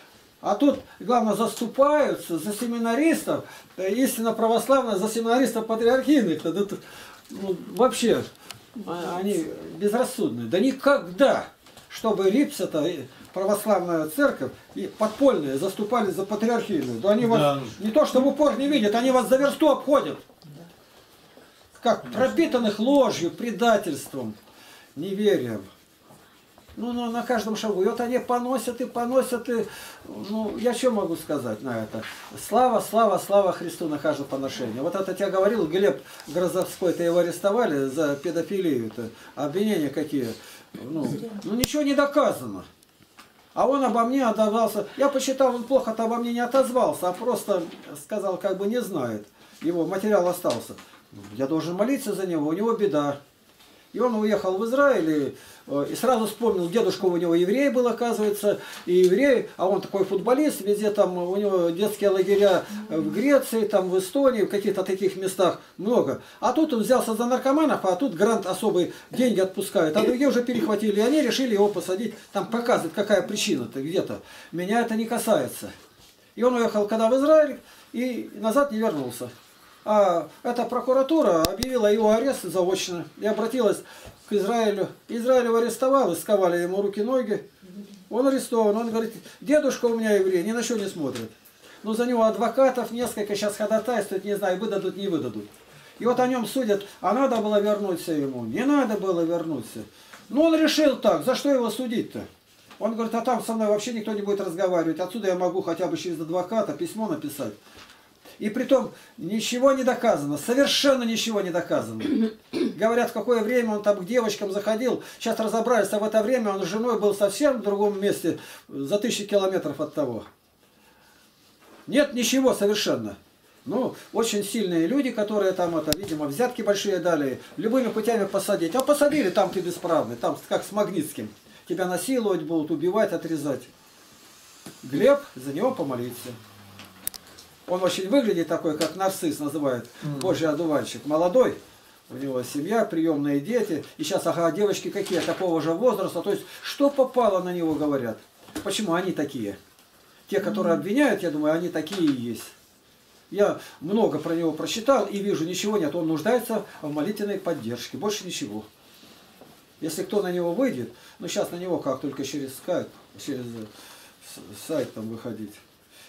А тут, главное, заступаются за семинаристов, э, истинно православная, за семинаристов патриархийных. Да тут, ну, вообще, а- они безрассудные. Да никогда, чтобы Рипс-то православная церковь и подпольные заступали за патриархийную. Да они вас Да. не то, что в упор не видят, они вас за версту обходят. Как пропитанных ложью, предательством, неверием. Ну, ну, на каждом шагу. И вот они поносят и поносят. И, ну, я что могу сказать на это? Слава, слава, слава Христу на каждом поношении. Вот это я говорил, Глеб Грозовской-то его арестовали за педофилию-то. Обвинения какие? Ну, ну, ничего не доказано. А он обо мне отозвался. Я посчитал, он плохо-то обо мне не отозвался, а просто сказал, как бы не знает. Его материал остался. Я должен молиться за него, у него беда. И он уехал в Израиль и, э, и сразу вспомнил, дедушка у него еврей был, оказывается, и еврей, а он такой футболист, везде там у него детские лагеря в Греции, там в Эстонии, в каких-то таких местах много. А тут он взялся за наркоманов, а тут грант особый, деньги отпускают, а другие уже перехватили, и они решили его посадить, там показывает, какая причина-то где-то. Меня это не касается. И он уехал когда в Израиль и назад не вернулся. А эта прокуратура объявила его арест заочно и обратилась к Израилю. Израиль его арестовал, сковали ему руки-ноги. Он арестован. Он говорит, дедушка у меня еврей, ни на что не смотрит. Но за него адвокатов несколько сейчас ходатайствуют, не знаю, выдадут, не выдадут. И вот о нем судят, а надо было вернуться ему, не надо было вернуться. Ну он решил так, за что его судить-то? Он говорит, а там со мной вообще никто не будет разговаривать, отсюда я могу хотя бы через адвоката письмо написать. И при том ничего не доказано, совершенно ничего не доказано. Говорят, в какое время он там к девочкам заходил. Сейчас разобрались, а в это время он с женой был совсем в другом месте, за тысячи километров от того. Нет ничего совершенно. Ну, очень сильные люди, которые там, это, видимо, взятки большие дали, любыми путями посадить. А посадили, там ты бесправный, там как с Магнитским. Тебя насиловать будут, убивать, отрезать. Глеб, за него помолиться. Он очень выглядит такой, как нарцисс называют, божий одуванчик. Молодой, у него семья, приемные дети. И сейчас, ага, девочки какие, такого же возраста. То есть, что попало на него, говорят. Почему они такие? Те, которые обвиняют, я думаю, они такие и есть. Я много про него прочитал и вижу, ничего нет. Он нуждается в молитвенной поддержке. Больше ничего. Если кто на него выйдет, ну сейчас на него как только через скайп, через сайт там выходить.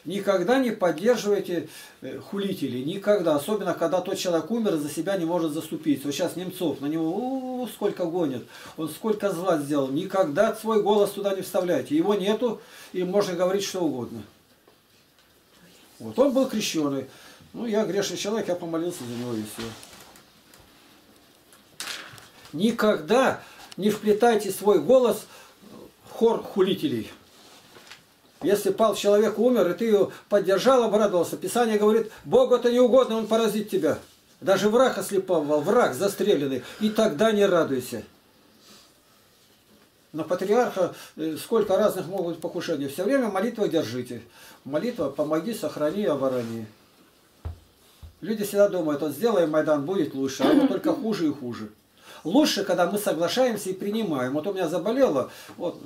Никогда не поддерживайте э, хулителей, никогда. Особенно, когда тот человек умер за себя не может заступиться. Вот сейчас Немцов, на него -у -у, сколько гонят, он сколько зла сделал. Никогда свой голос туда не вставляйте. Его нету, и можно говорить что угодно. Вот он был крещеный. Ну, я грешный человек, я помолился за него и все. Никогда не вплетайте свой голос в хор хулителей. Если пал человек, умер, и ты его поддержал, обрадовался, Писание говорит, Богу это не угодно, он поразит тебя. Даже враг ослеповал, враг застреленный, и тогда не радуйся. На патриарха э, сколько разных могут покушений. Все время молитва держите. Молитва помоги, сохрани, оборони. Люди всегда думают, вот сделаем Майдан, будет лучше, а оно только хуже и хуже. Лучше, когда мы соглашаемся и принимаем. Вот у меня заболело, вот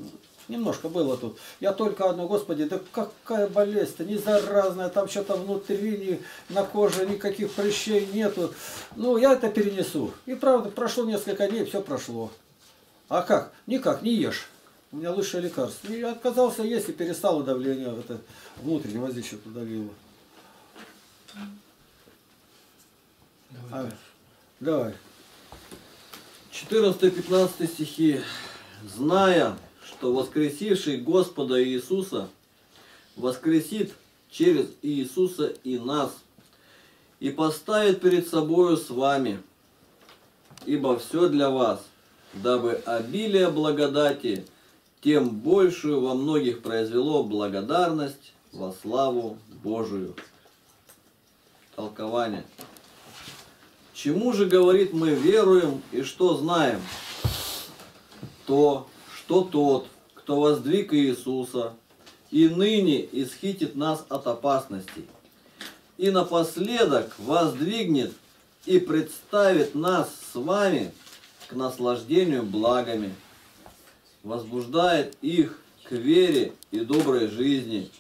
немножко было тут. Я только одно, Господи, да какая болезнь-то, не заразная, там что-то внутри, ни, на коже никаких прыщей нету. Ну, я это перенесу. И правда, прошло несколько дней, все прошло. А как? Никак, не ешь. У меня лучшее лекарство. И отказался есть и перестало давление это внутреннее воздействие удалило. Давай. А, давай. 14-15 стихи. «Зная, что воскресивший Господа Иисуса воскресит через Иисуса и нас, и поставит перед собою с вами, ибо все для вас, дабы обилие благодати тем большую во многих произвело благодарность во славу Божию». Толкование. Чему же, говорит, мы веруем и что знаем? То, что тот, кто воздвиг Иисуса, и ныне исхитит нас от опасностей, и напоследок воздвигнет и представит нас с вами к наслаждению благами, возбуждает их к вере и доброй жизни,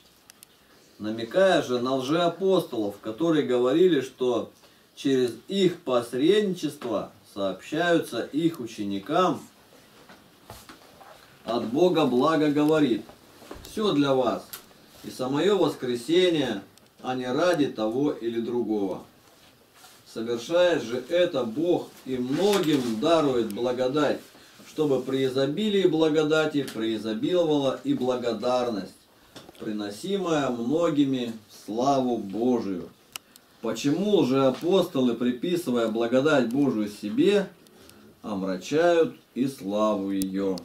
намекая же на лжеапостолов, которые говорили, что через их посредничество сообщаются их ученикам, от Бога благо говорит, все для вас, и самое воскресение, а не ради того или другого. Совершает же это Бог и многим дарует благодать, чтобы при изобилии благодати преизобиловала и благодарность, приносимая многими славу Божию. Почему же апостолы, приписывая благодать Божию себе, омрачают и славу ее?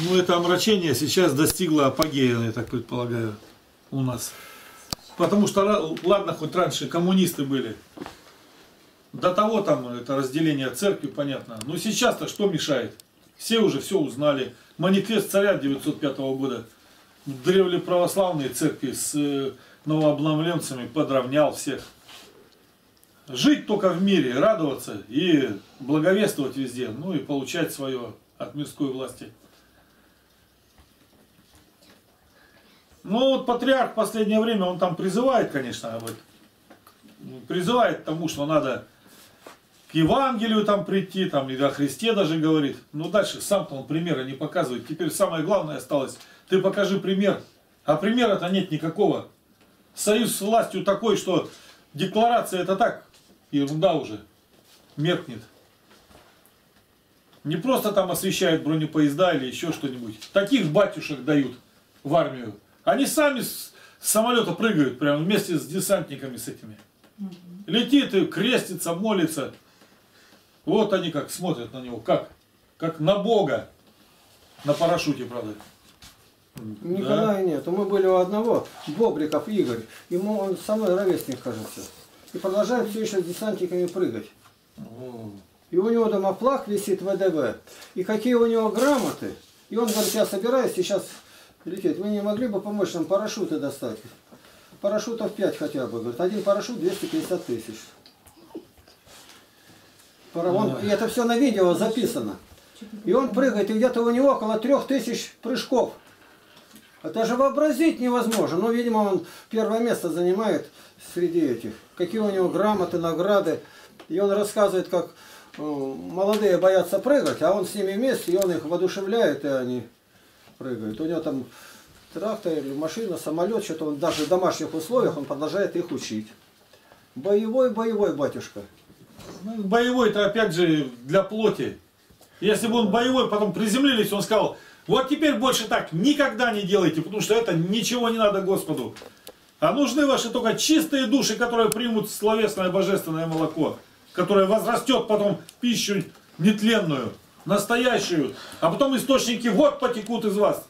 Ну, это омрачение сейчас достигло апогея, я так предполагаю, у нас. Потому что, ладно, хоть раньше коммунисты были. До того там это разделение церкви, понятно. Но сейчас-то что мешает? Все уже все узнали. Манифест царя 905 года. Древле православные церкви с э, новообновленцами подровнял всех. Жить только в мире, радоваться и благовествовать везде. Ну и получать свое от мирской власти. Ну вот патриарх в последнее время, он там призывает, конечно, об. Призывает к тому, что надо к Евангелию там прийти, там и о Христе даже говорит. Но дальше сам-то он примера не показывает. Теперь самое главное осталось, ты покажи пример. А примера-то нет никакого. Союз с властью такой, что декларация это так, ерунда уже, меркнет. Не просто там освещают бронепоезда или еще что-нибудь. Таких батюшек дают в армию. Они сами с самолета прыгают прямо вместе с десантниками с этими. Летит и крестится, молится. Вот они как смотрят на него, как, как на Бога. На парашюте, правда. Николая нет. Мы были у одного, Бобриков Игорь. Ему он со мной ровесник, кажется. И продолжает все еще с десантниками прыгать. О, И у него дома флаг висит ВДВ. И какие у него грамоты. И он говорит, я собираюсь сейчас лететь. Вы не могли бы помочь нам парашюты достать? Парашютов 5 хотя бы. Говорит, один парашют 250 тысяч. Он- И это все на видео записано. И он прыгает, и где-то у него около трех тысяч прыжков. Это же вообразить невозможно. Ну, видимо, он первое место занимает среди этих. Какие у него грамоты, награды. И он рассказывает, как э, молодые боятся прыгать, а он с ними вместе, и он их воодушевляет, и они прыгают. У него там трактор или машина, самолет, что-то он даже в домашних условиях, он продолжает их учить. Боевой, боевой батюшка. Ну, Боевой это опять же для плоти. Если бы он боевой, потом приземлились, он сказал, вот теперь больше так никогда не делайте, потому что это ничего не надо Господу. А нужны ваши только чистые души, которые примут словесное божественное молоко, которое возрастет потом пищу нетленную, настоящую, а потом источники вот потекут из вас.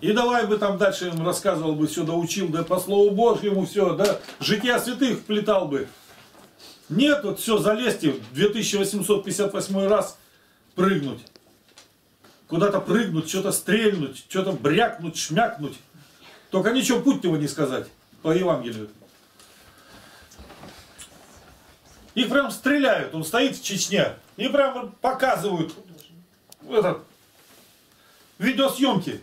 И давай бы там дальше им рассказывал бы, все доучил, да по Слову Божьему все, да, жития святых вплетал бы. Нет, вот все, залезьте в 2858 раз прыгнуть. Куда-то прыгнуть, что-то стрельнуть, что-то брякнуть, шмякнуть. Только ничего путнего не сказать по Евангелию. Их прям стреляют, он стоит в Чечне, и прям показывают этот, видеосъемки.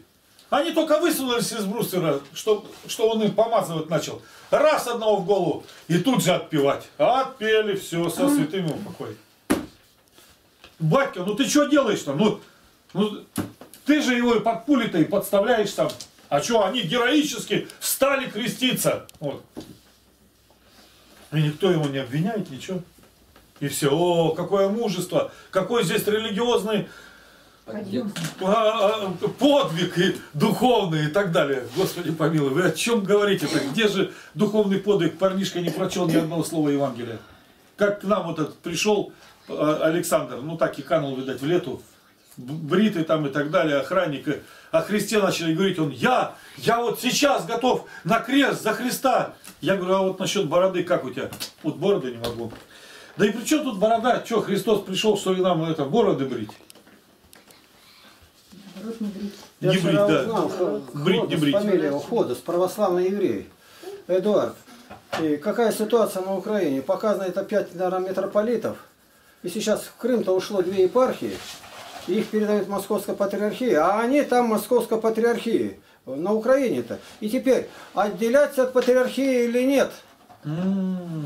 Они только высунулись из бруствера, что, что он им помазывать начал. Раз одного в голову, и тут же отпевать. Отпели, все, со святыми упокой. Батька, ну ты что делаешь там? Ну, ну, ты же его и под пули-то и подставляешь там. А что, они героически встали креститься. Вот. И никто его не обвиняет, ничего. И все, о, какое мужество, какой здесь религиозный а, а, подвиг и духовный и так далее. Господи помилуй, вы о чем говорите-то? Где же духовный подвиг? Парнишка не прочел ни одного слова Евангелия. Как к нам вот этот пришел а, Александр, ну так и канул, видать, в лету, бритый там и так далее, охранник, о Христе начали говорить, он, я, я вот сейчас готов на крест за Христа. Я говорю, а вот насчет бороды как у тебя? Вот бороды не могу. Да и при чем тут борода? Что, Христос пришел, что ли нам это, бороды брить? Рот не брить. Я Не брить, да. узнал, что Брить, не Ходос, брить. фамилия Ходос, православный еврей. Эдуард. И какая ситуация на Украине? Показано это пять, наверное, митрополитов. И сейчас в Крым-то ушло две епархии. Их передают Московской патриархии. А они там Московской патриархии. На Украине-то. И теперь, отделяться от патриархии или нет?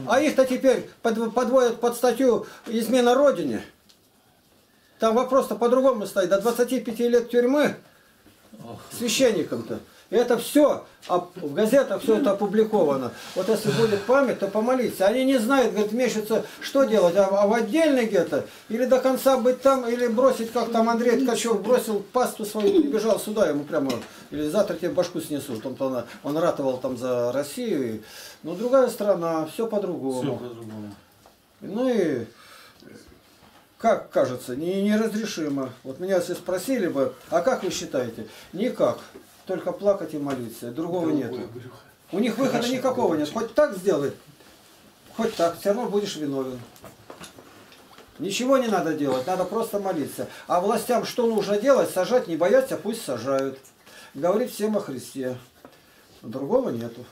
А их-то теперь под- подводят под статью «Измена Родине». Там вопрос-то по-другому стоит. До 25 лет тюрьмы священникам-то. Это все, в газетах все это опубликовано. Вот если будет память, то помолиться. Они не знают, говорит, мечутся, что делать, а, а в отдельный где-то, или до конца быть там, или бросить, как там Андрей Ткачев бросил пасту свою и бежал сюда, ему прямо, или завтра тебе башку снесут. Он, он, он ратовал там за Россию. И, но другая страна, все Все по-другому. по-другому. Ну и как кажется, не, неразрешимо. Вот меня если спросили бы, а как вы считаете? Никак. Только плакать и молиться. Другого нету. У них выхода никакого нет. Хоть так сделай, хоть так, все равно будешь виновен. Ничего не надо делать, надо просто молиться. А властям что нужно делать? Сажать не бояться, пусть сажают. Говорить всем о Христе. Другого нету.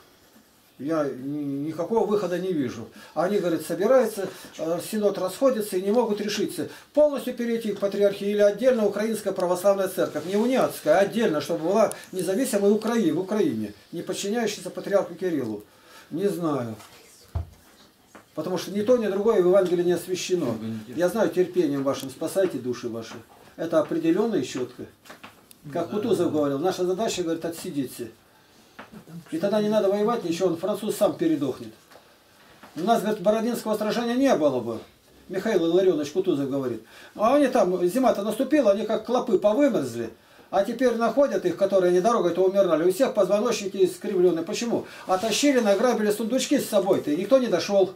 Я ни- никакого выхода не вижу. Они, говорят, собираются, э, синод расходится и не могут решиться, полностью перейти к патриархии или отдельно Украинская православная церковь. Не униатская, а отдельно, чтобы была независимая Украина, в Украине, не подчиняющаяся патриарху Кириллу. Не знаю. Потому что ни то, ни другое в Евангелии не освящено. Я знаю, терпением вашим спасайте души ваши. Это определенно и четко. Как Кутузов говорил, наша задача, говорит, отсидеться. И тогда не надо воевать ничего, он француз сам передохнет. У нас, говорит, Бородинского сражения не было бы. Михаил Илларионович Кутузов говорит. А они там, зима-то наступила, они как клопы повымерзли. А теперь находят их, которые не дорогой, то умирали. У всех позвоночники искривленные. Почему? Оттащили, награбили сундучки с собой-то, и никто не дошел.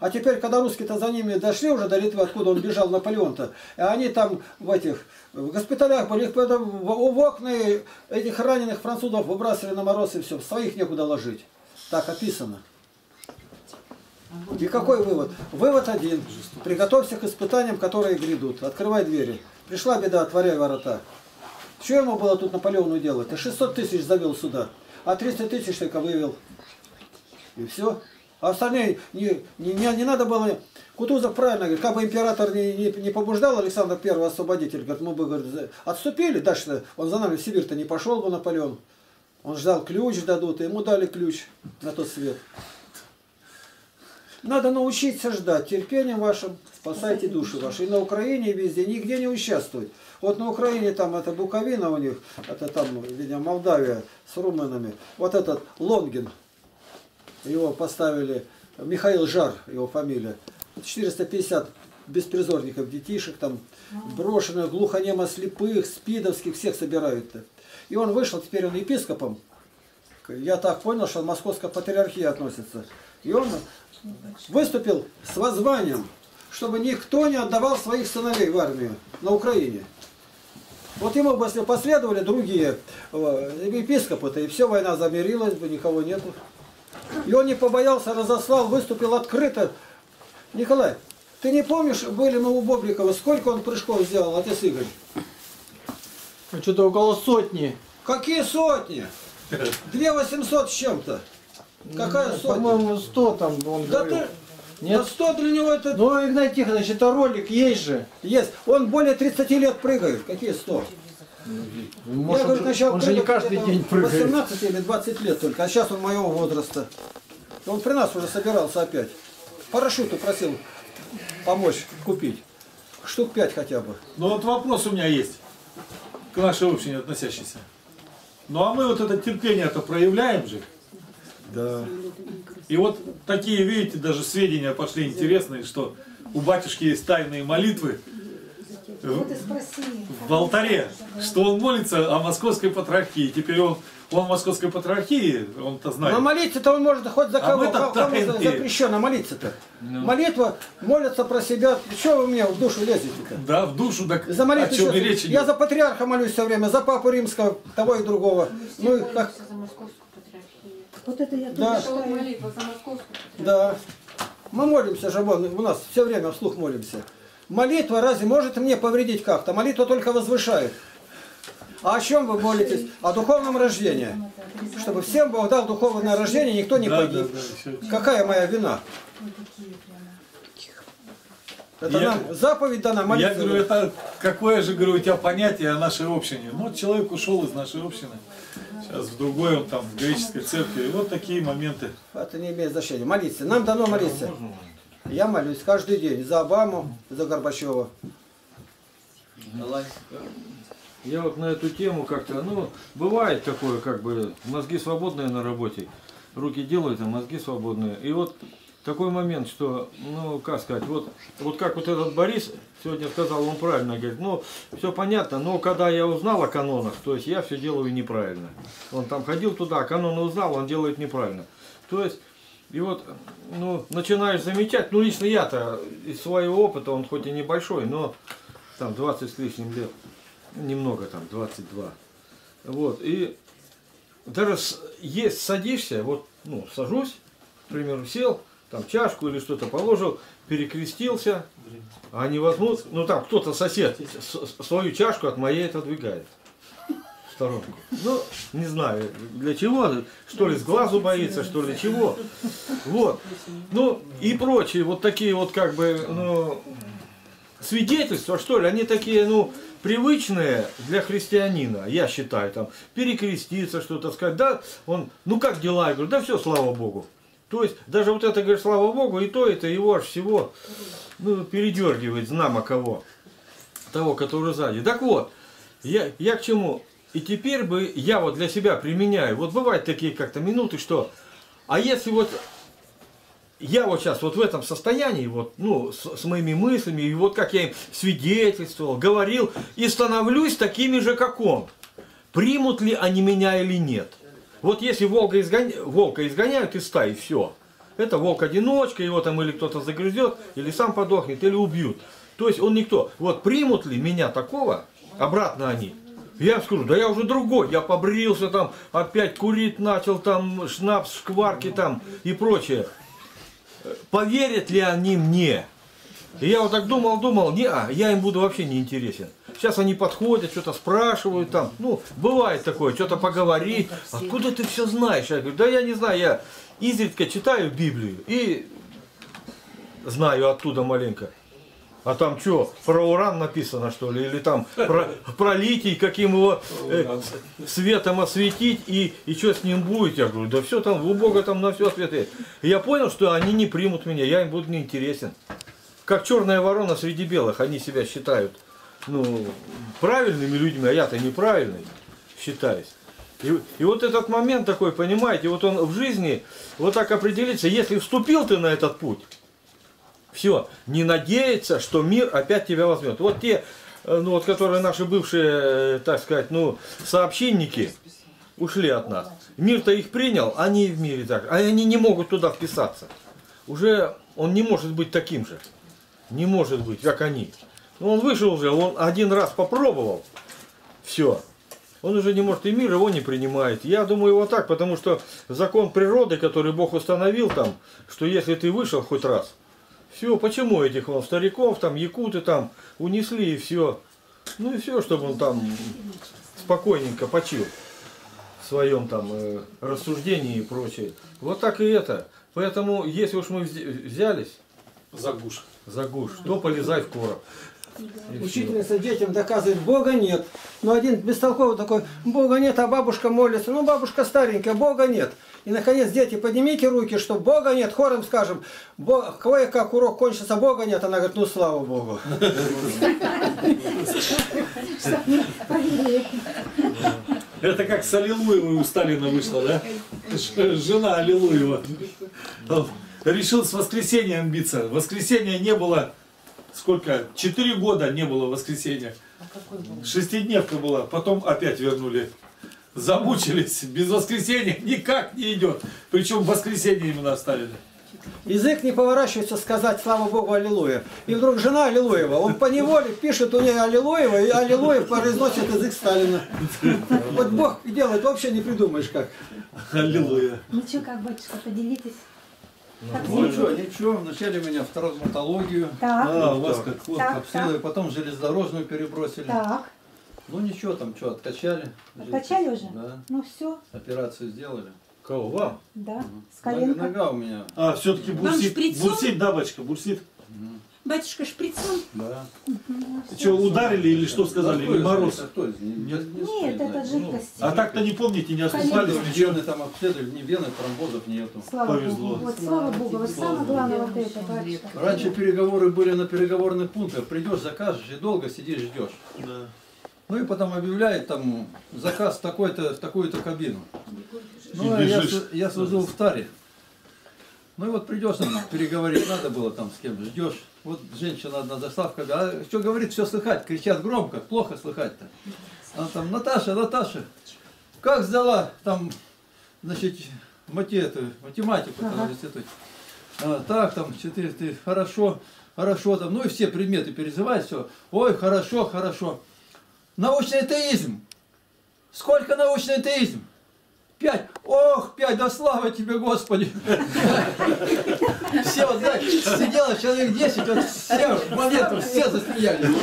А теперь, когда русские-то за ними дошли уже до Литвы, откуда он бежал, Наполеон-то, они там в этих в госпиталях были, их потом в окна этих раненых французов выбрасывали на мороз и все, своих некуда ложить. Так описано. И какой вывод? Вывод один. Приготовься к испытаниям, которые грядут. Открывай двери. Пришла беда, отворяй ворота. Что ему было тут Наполеону делать? Ты 600 тысяч завел сюда, а 300 тысяч только вывел. И все. А остальные не, не, не, не надо было... Кутузов правильно говорит, как бы император не, не, не побуждал Александр Первый освободитель, говорит, мы бы говорит, отступили, дальше он за нами в Сибирь-то не пошел бы Наполеон. Он ждал ключ дадут, и ему дали ключ на тот свет. Надо научиться ждать, терпением вашим спасайте души ваши. И на Украине, и везде, нигде не участвовать. Вот на Украине там это Буковина у них, это там, видимо, Молдавия с румынами. Вот этот Лонгин, его поставили, Михаил Жар, его фамилия. 450 беспризорников, детишек там, брошенных, глухонемо слепых, спидовских, всех собирают-то. И он вышел, теперь он епископом. Я так понял, что он московской патриархии относится. И он выступил с воззванием, чтобы никто не отдавал своих сыновей в армию на Украине. Вот ему бы последовали другие э, епископы-то, и все, война замирилась бы, никого нету. И он не побоялся, разослал, выступил открыто. Николай, ты не помнишь, были мы у Бобрикова, сколько он прыжков сделал, отец Игорь? Что-то около сотни. Какие сотни? Две восемьсот с чем-то. Какая сотня? По-моему, 100 там он Да говорил. ты... Нет? Да 100 для него это Ну, Игнат Тихонович, это ролик есть же. есть. Он более 30 лет прыгает. Какие 100? Может, Я, он, начал он же не каждый день прыгает. 18 или 20 лет только, а сейчас он моего возраста. Он при нас уже собирался опять. Парашюты просил помочь купить. Штук 5 хотя бы. Ну вот вопрос у меня есть, к нашей общине относящийся. Ну а мы вот это терпение-то проявляем же. Да. И вот такие, видите, даже сведения пошли интересные, что у батюшки есть тайные молитвы Вот и спроси. в алтаре, что он молится о московской патриархии. Теперь он, он в московской патриархии, он-то Но знает. молиться-то он может хоть за А кого. мы-то Кому за- тайные. запрещено молиться-то? Молитва, молятся про себя. Что вы мне в душу лезете-то? Да, в душу, так За о молитву чем и речь Я за патриарха молюсь все время, за папу римского, того и другого. Ну и как, за московскую патриархию. Вот это я Да. тоже молитва за московскую патриархию. да. Мы молимся же, вон, у нас все время вслух молимся. Молитва разве может мне повредить как-то? Молитва только возвышает. А о чем вы молитесь? О духовном рождении. Чтобы всем Бог дал духовное рождение, никто не Да, погиб. да. Какая моя вина? Это Я- нам заповедь дана Я молиться. говорю, это какое же, говорю, у тебя понятие о нашей общине? Ну, человек ушел из нашей общины, сейчас в другой, он там в греческой церкви. И вот такие моменты. Это не имеет значения. Молиться. Нам дано молиться. Я молюсь каждый день за Обаму, за Горбачева. Я вот на эту тему как-то, ну, бывает такое, как бы, мозги свободные на работе, руки делают, а мозги свободные. И вот такой момент, что, ну, как сказать, вот, вот как вот этот Борис сегодня сказал, он правильно говорит, ну, все понятно, но когда я узнал о канонах, то есть я все делаю неправильно. Он там ходил туда, каноны узнал, он делает неправильно. То есть, и вот, ну, начинаешь замечать, ну, лично я-то из своего опыта, он хоть и небольшой, но там 20 с лишним лет, немного там, 22. Вот, и даже есть, садишься, вот, ну, сажусь, к примеру, сел, там чашку или что-то положил, перекрестился, а они возьмут, ну там кто-то сосед свою чашку от моей отодвигает сторонку. Ну, не знаю, для чего, что ли, с глазу боится, что ли, чего. Вот. Ну, и прочие, вот такие вот как бы, ну, свидетельства, что ли, они такие, ну, привычные для христианина, я считаю, там, перекреститься, что-то сказать, да, он, ну, как дела, я говорю, да все, слава Богу. То есть, даже вот это, говоришь, слава Богу, и то это его аж всего, ну, передергивает, знамо кого, того, который сзади. Так вот, я, я к чему? И теперь бы я вот для себя применяю, вот бывают такие как-то минуты, что, а если вот я вот сейчас вот в этом состоянии, вот, ну, с, с моими мыслями, и вот как я им свидетельствовал, говорил, и становлюсь такими же, как он. Примут ли они меня или нет? Вот если волка, изгоня... волка изгоняют из стаи, все. Это волк-одиночка, его там или кто-то загрызет, или сам подохнет, или убьют. То есть он никто. Вот примут ли меня такого, обратно они, я скажу, да я уже другой, я побрился там, опять курить начал, там шнапс, шкварки там и прочее поверят ли они мне? И я вот так думал, думал, не, а, я им буду вообще не интересен. Сейчас они подходят, что-то спрашивают там, ну, бывает такое, что-то поговорить. Откуда ты все знаешь? Я говорю, да я не знаю, я изредка читаю Библию и знаю оттуда маленько. А там что, про уран написано, что ли? Или там про, про литий, каким его э, светом осветить и, и что с ним будет? Я говорю, да все там, у Бога там на все ответ есть. И я понял, что они не примут меня, я им буду неинтересен. Как черная ворона среди белых, они себя считают ну, правильными людьми, а я-то неправильный считаюсь. И, и вот этот момент такой, понимаете, вот он в жизни вот так определится, если вступил ты на этот путь, все, не надеяться, что мир опять тебя возьмет. Вот те, э, ну вот, которые наши бывшие, э, так сказать, ну, сообщенники ушли от нас. Мир-то их принял, они в мире так, а они не могут туда вписаться. Уже он не может быть таким же. Не может быть, как они. Ну, он вышел уже, он один раз попробовал. Все. Он уже не может, и мир его не принимает. Я думаю вот так, потому что закон природы, который Бог установил там, что если ты вышел хоть раз, все, почему этих вон стариков, там, якуты там унесли и все. Ну и все, чтобы он там спокойненько почил в своем там э, рассуждении и прочее. Вот так и это. Поэтому, если уж мы вз- взялись За гуш. за гуш, то полезай в короб. Всё. Учительница детям доказывает, Бога нет. Но один бестолковый такой, Бога нет, а бабушка молится. Ну, бабушка старенькая, Бога нет. И, наконец, дети, поднимите руки, что Бога нет. Хором скажем, «Бог- кое-как урок кончится, Бога нет. Она говорит, ну, слава Богу. Это как с Аллилуевой у Сталина вышло, да? Жена Аллилуева. Решил с воскресеньем биться. Воскресенья не было, сколько? Четыре года не было воскресенья. Шестидневка была, потом опять вернули. Замучились, без воскресенья никак не идет. Причем в воскресенье именно оставили. Язык не поворачивается сказать, слава Богу, Аллилуйя. И вдруг жена Аллилуева. Он по неволе пишет у нее Аллилуева, и Аллилуев произносит язык Сталина. Вот Бог делает, вообще не придумаешь как. Аллилуйя. Ну что, как, батюшка, поделитесь? Ну ничего, ничего. Вначале меня в травматологию Так, А, у вас как? вот, Так, обследовали, потом железнодорожную перебросили. так. Ну ничего, там что, откачали. Откачали уже? Да. Ну все, Операцию сделали. Кого? Вам? да, с Нога, коленка. нога у меня. А, все-таки бурсит. Бурсит, да, бачка, бурсит. Батюшка шприцом? Да. Что, ударили или что сказали? Кто Или мороз? кто из- не- не- не Нет, стоит это знать. жидкость. А так-то не помните, не оступались, Ну, ничего. Вены там обследовали, ни вены, тромбозов нету. Слава Повезло. Богу. Вот, слава Богу. Вот самое главное вот это, батюшка. Раньше переговоры были на переговорных пунктах. Придешь, закажешь и долго сидишь, ждешь. Да. Ну и потом объявляет там заказ в такой-то, в такую-то кабину. Ну, И а я, я служил в таре. Ну и вот придешь там, переговорить надо было там с кем ждешь. Вот женщина одна зашла в кабину. А что говорит, все слыхать, кричат громко, плохо слыхать-то. Она там, Наташа, Наташа, как сдала там, значит, мате, эту, математику там, Ага. институт. А, так, там, четыре, ты, хорошо, хорошо, там, ну и все предметы перезывают, все. Ой, хорошо, хорошо. Научный атеизм. Сколько научный атеизм? пять, ох, пять, да слава тебе, Господи. Все, вот, знаешь, сидело человек 10, вот все в момент, все засмеялись.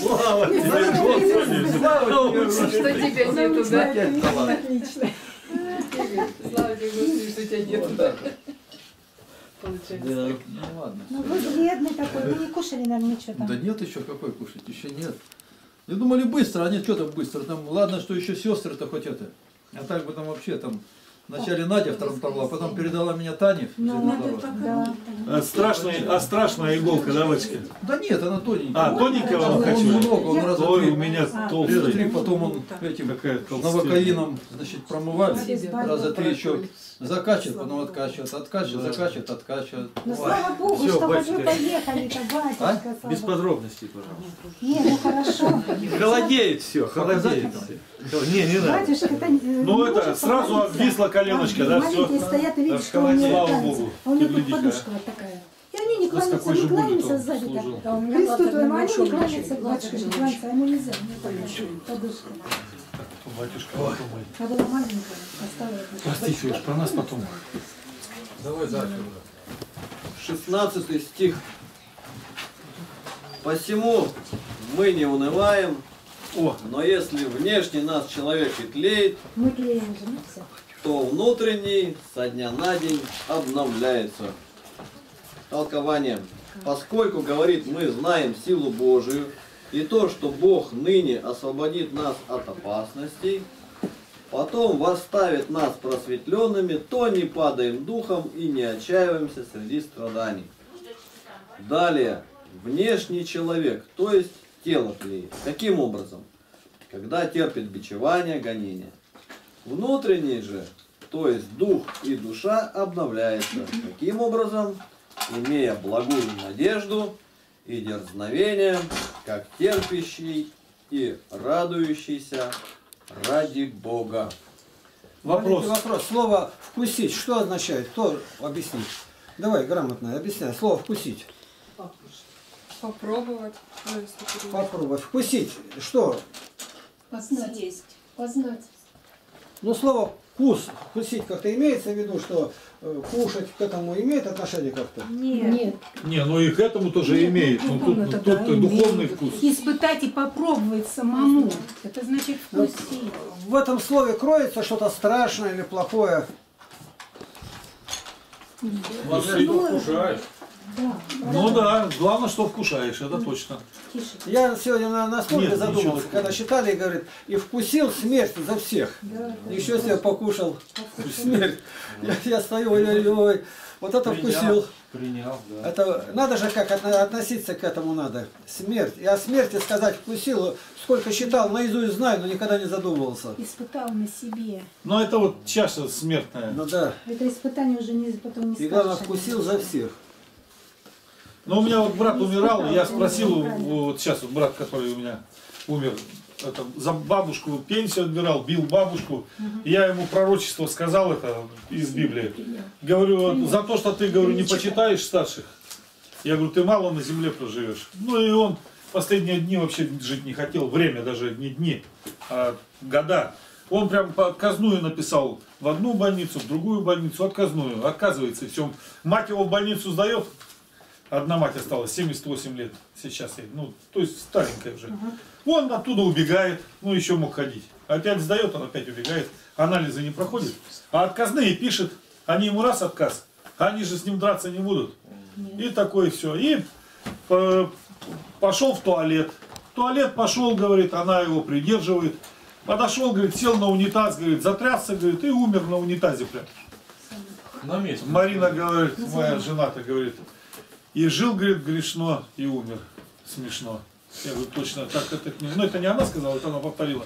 Слава тебе, Господи. Слава тебе, Господи. Что тебя нету, да? Отлично. Слава тебе, Господи, что тебя нету, да? Да, ну ладно. Ну вы бледный такой, вы не кушали, наверное, ничего там. Да нет еще, какой кушать, еще нет. Не думали быстро, а нет, что там быстро, там, ладно, что еще сестры-то хоть это. А так бы там вообще там, вначале Надя втором а потом передала меня Тане. Ну, да. А страшная, а страшная иголка, давайте. Да нет, она тоненькая. А, тоненькая вам Он хочу. много, он раза Ой, три. у меня Раза толстый. три, потом он этим новокаином, значит, промывали. Себе. Раза три еще закачивает, потом откачивает, откачивает, закачивает, откачивает. Ну Ой. слава Богу, Всё, что батюшка. вы поехали-то, батюшка. А? Без подробностей, пожалуйста. Не, ну хорошо. Холодеет все, холодеет все. Не, не надо. Батюшка, это э, Ну не это сразу обвисла коленочка, А, да, Маленькие все. стоят и видят, что он не слава. Богу, А у ты тут подушка вот такая. И они не с кланяются, кланяемся он сзади так. А у меня на они не кланяются, батюшка не кланяется, а ему нельзя. У подушка. Батюшка, подумай. А была маленькая, оставила. Прости, Фиш, про нас потом. Давай дальше. 16 стих. Посему мы не унываем, О, но если внешне нас человек и тлеет, Мы же, ну все. то внутренний со дня на день обновляется. Толкование. Поскольку, говорит, мы знаем силу Божию и то, что Бог ныне освободит нас от опасностей, потом восставит нас просветленными, то не падаем духом и не отчаиваемся среди страданий. Далее, внешний человек, то есть тело тлеет. Каким образом? Когда терпит бичевание, гонение. Внутренний же, то есть дух и душа обновляется. Каким образом? Имея благую надежду и дерзновение, как терпящий и радующийся ради Бога. вопрос. Маленький вопрос. Слово «вкусить» что означает? Кто объяснит? Давай, грамотно объясняй. Слово «вкусить». Попробовать. Ну. Попробуй. Вкусить. Что? Познать. Познать. Ну, слово «вкус», «вкусить» как-то имеется в виду, что э, кушать к этому имеет отношение как-то? Нет. Нет. Не, ну и к этому тоже имеет. Ну тут, Ну, тут тогда духовный имеет. вкус. Испытать и попробовать самому. Это значит Ну, вкусить. В этом слове кроется что-то страшное или плохое. Вкуси, вкушаешь. Ну да, главное, что вкушаешь, это точно. Я сегодня на, на сколько Нет, ничего задумался, когда считали, и говорит, и вкусил смерть за всех. Еще себе покушал смерть. Я, я стою, ой-ой-ой, вот это вкусил. Принял, да. Это надо же как отно- относиться к этому надо. Смерть. И о смерти сказать вкусил, сколько считал, наизусть знаю, но никогда не задумывался. Испытал на себе. Но это вот чаша смертная. Ну да. Это испытание уже не, потом не И главное, вкусил за всех. Но у меня вот брат умирал, я спросил, вот сейчас вот брат, который у меня умер, это, за бабушку пенсию отбирал, бил бабушку. Я ему пророчество сказал это из Библии. Говорю, за то, что ты, говорю, не почитаешь старших, я говорю, ты мало на земле проживешь. Ну и он последние дни вообще жить не хотел, время даже не дни, а года. Он прям отказную написал в одну больницу, в другую больницу, отказную. Отказывается, все. Мать его в больницу сдает, Одна мать осталась, 78 лет сейчас ей, ну, то есть старенькая уже. Он оттуда убегает, ну, еще мог ходить. Опять сдает, он опять убегает, анализы не проходят. А отказные пишет, они ему раз отказ, они же с ним драться не будут. И такое все. И э, пошел в туалет. В туалет пошел, говорит, она его придерживает. Подошел, говорит, сел на унитаз, говорит, затрясся, говорит, и умер на унитазе прям. На месте. Марина говорит, моя жена-то говорит, и жил, говорит, грешно, и умер. Смешно. Я говорю, точно, так это не... Ну, это не она сказала, это она повторила.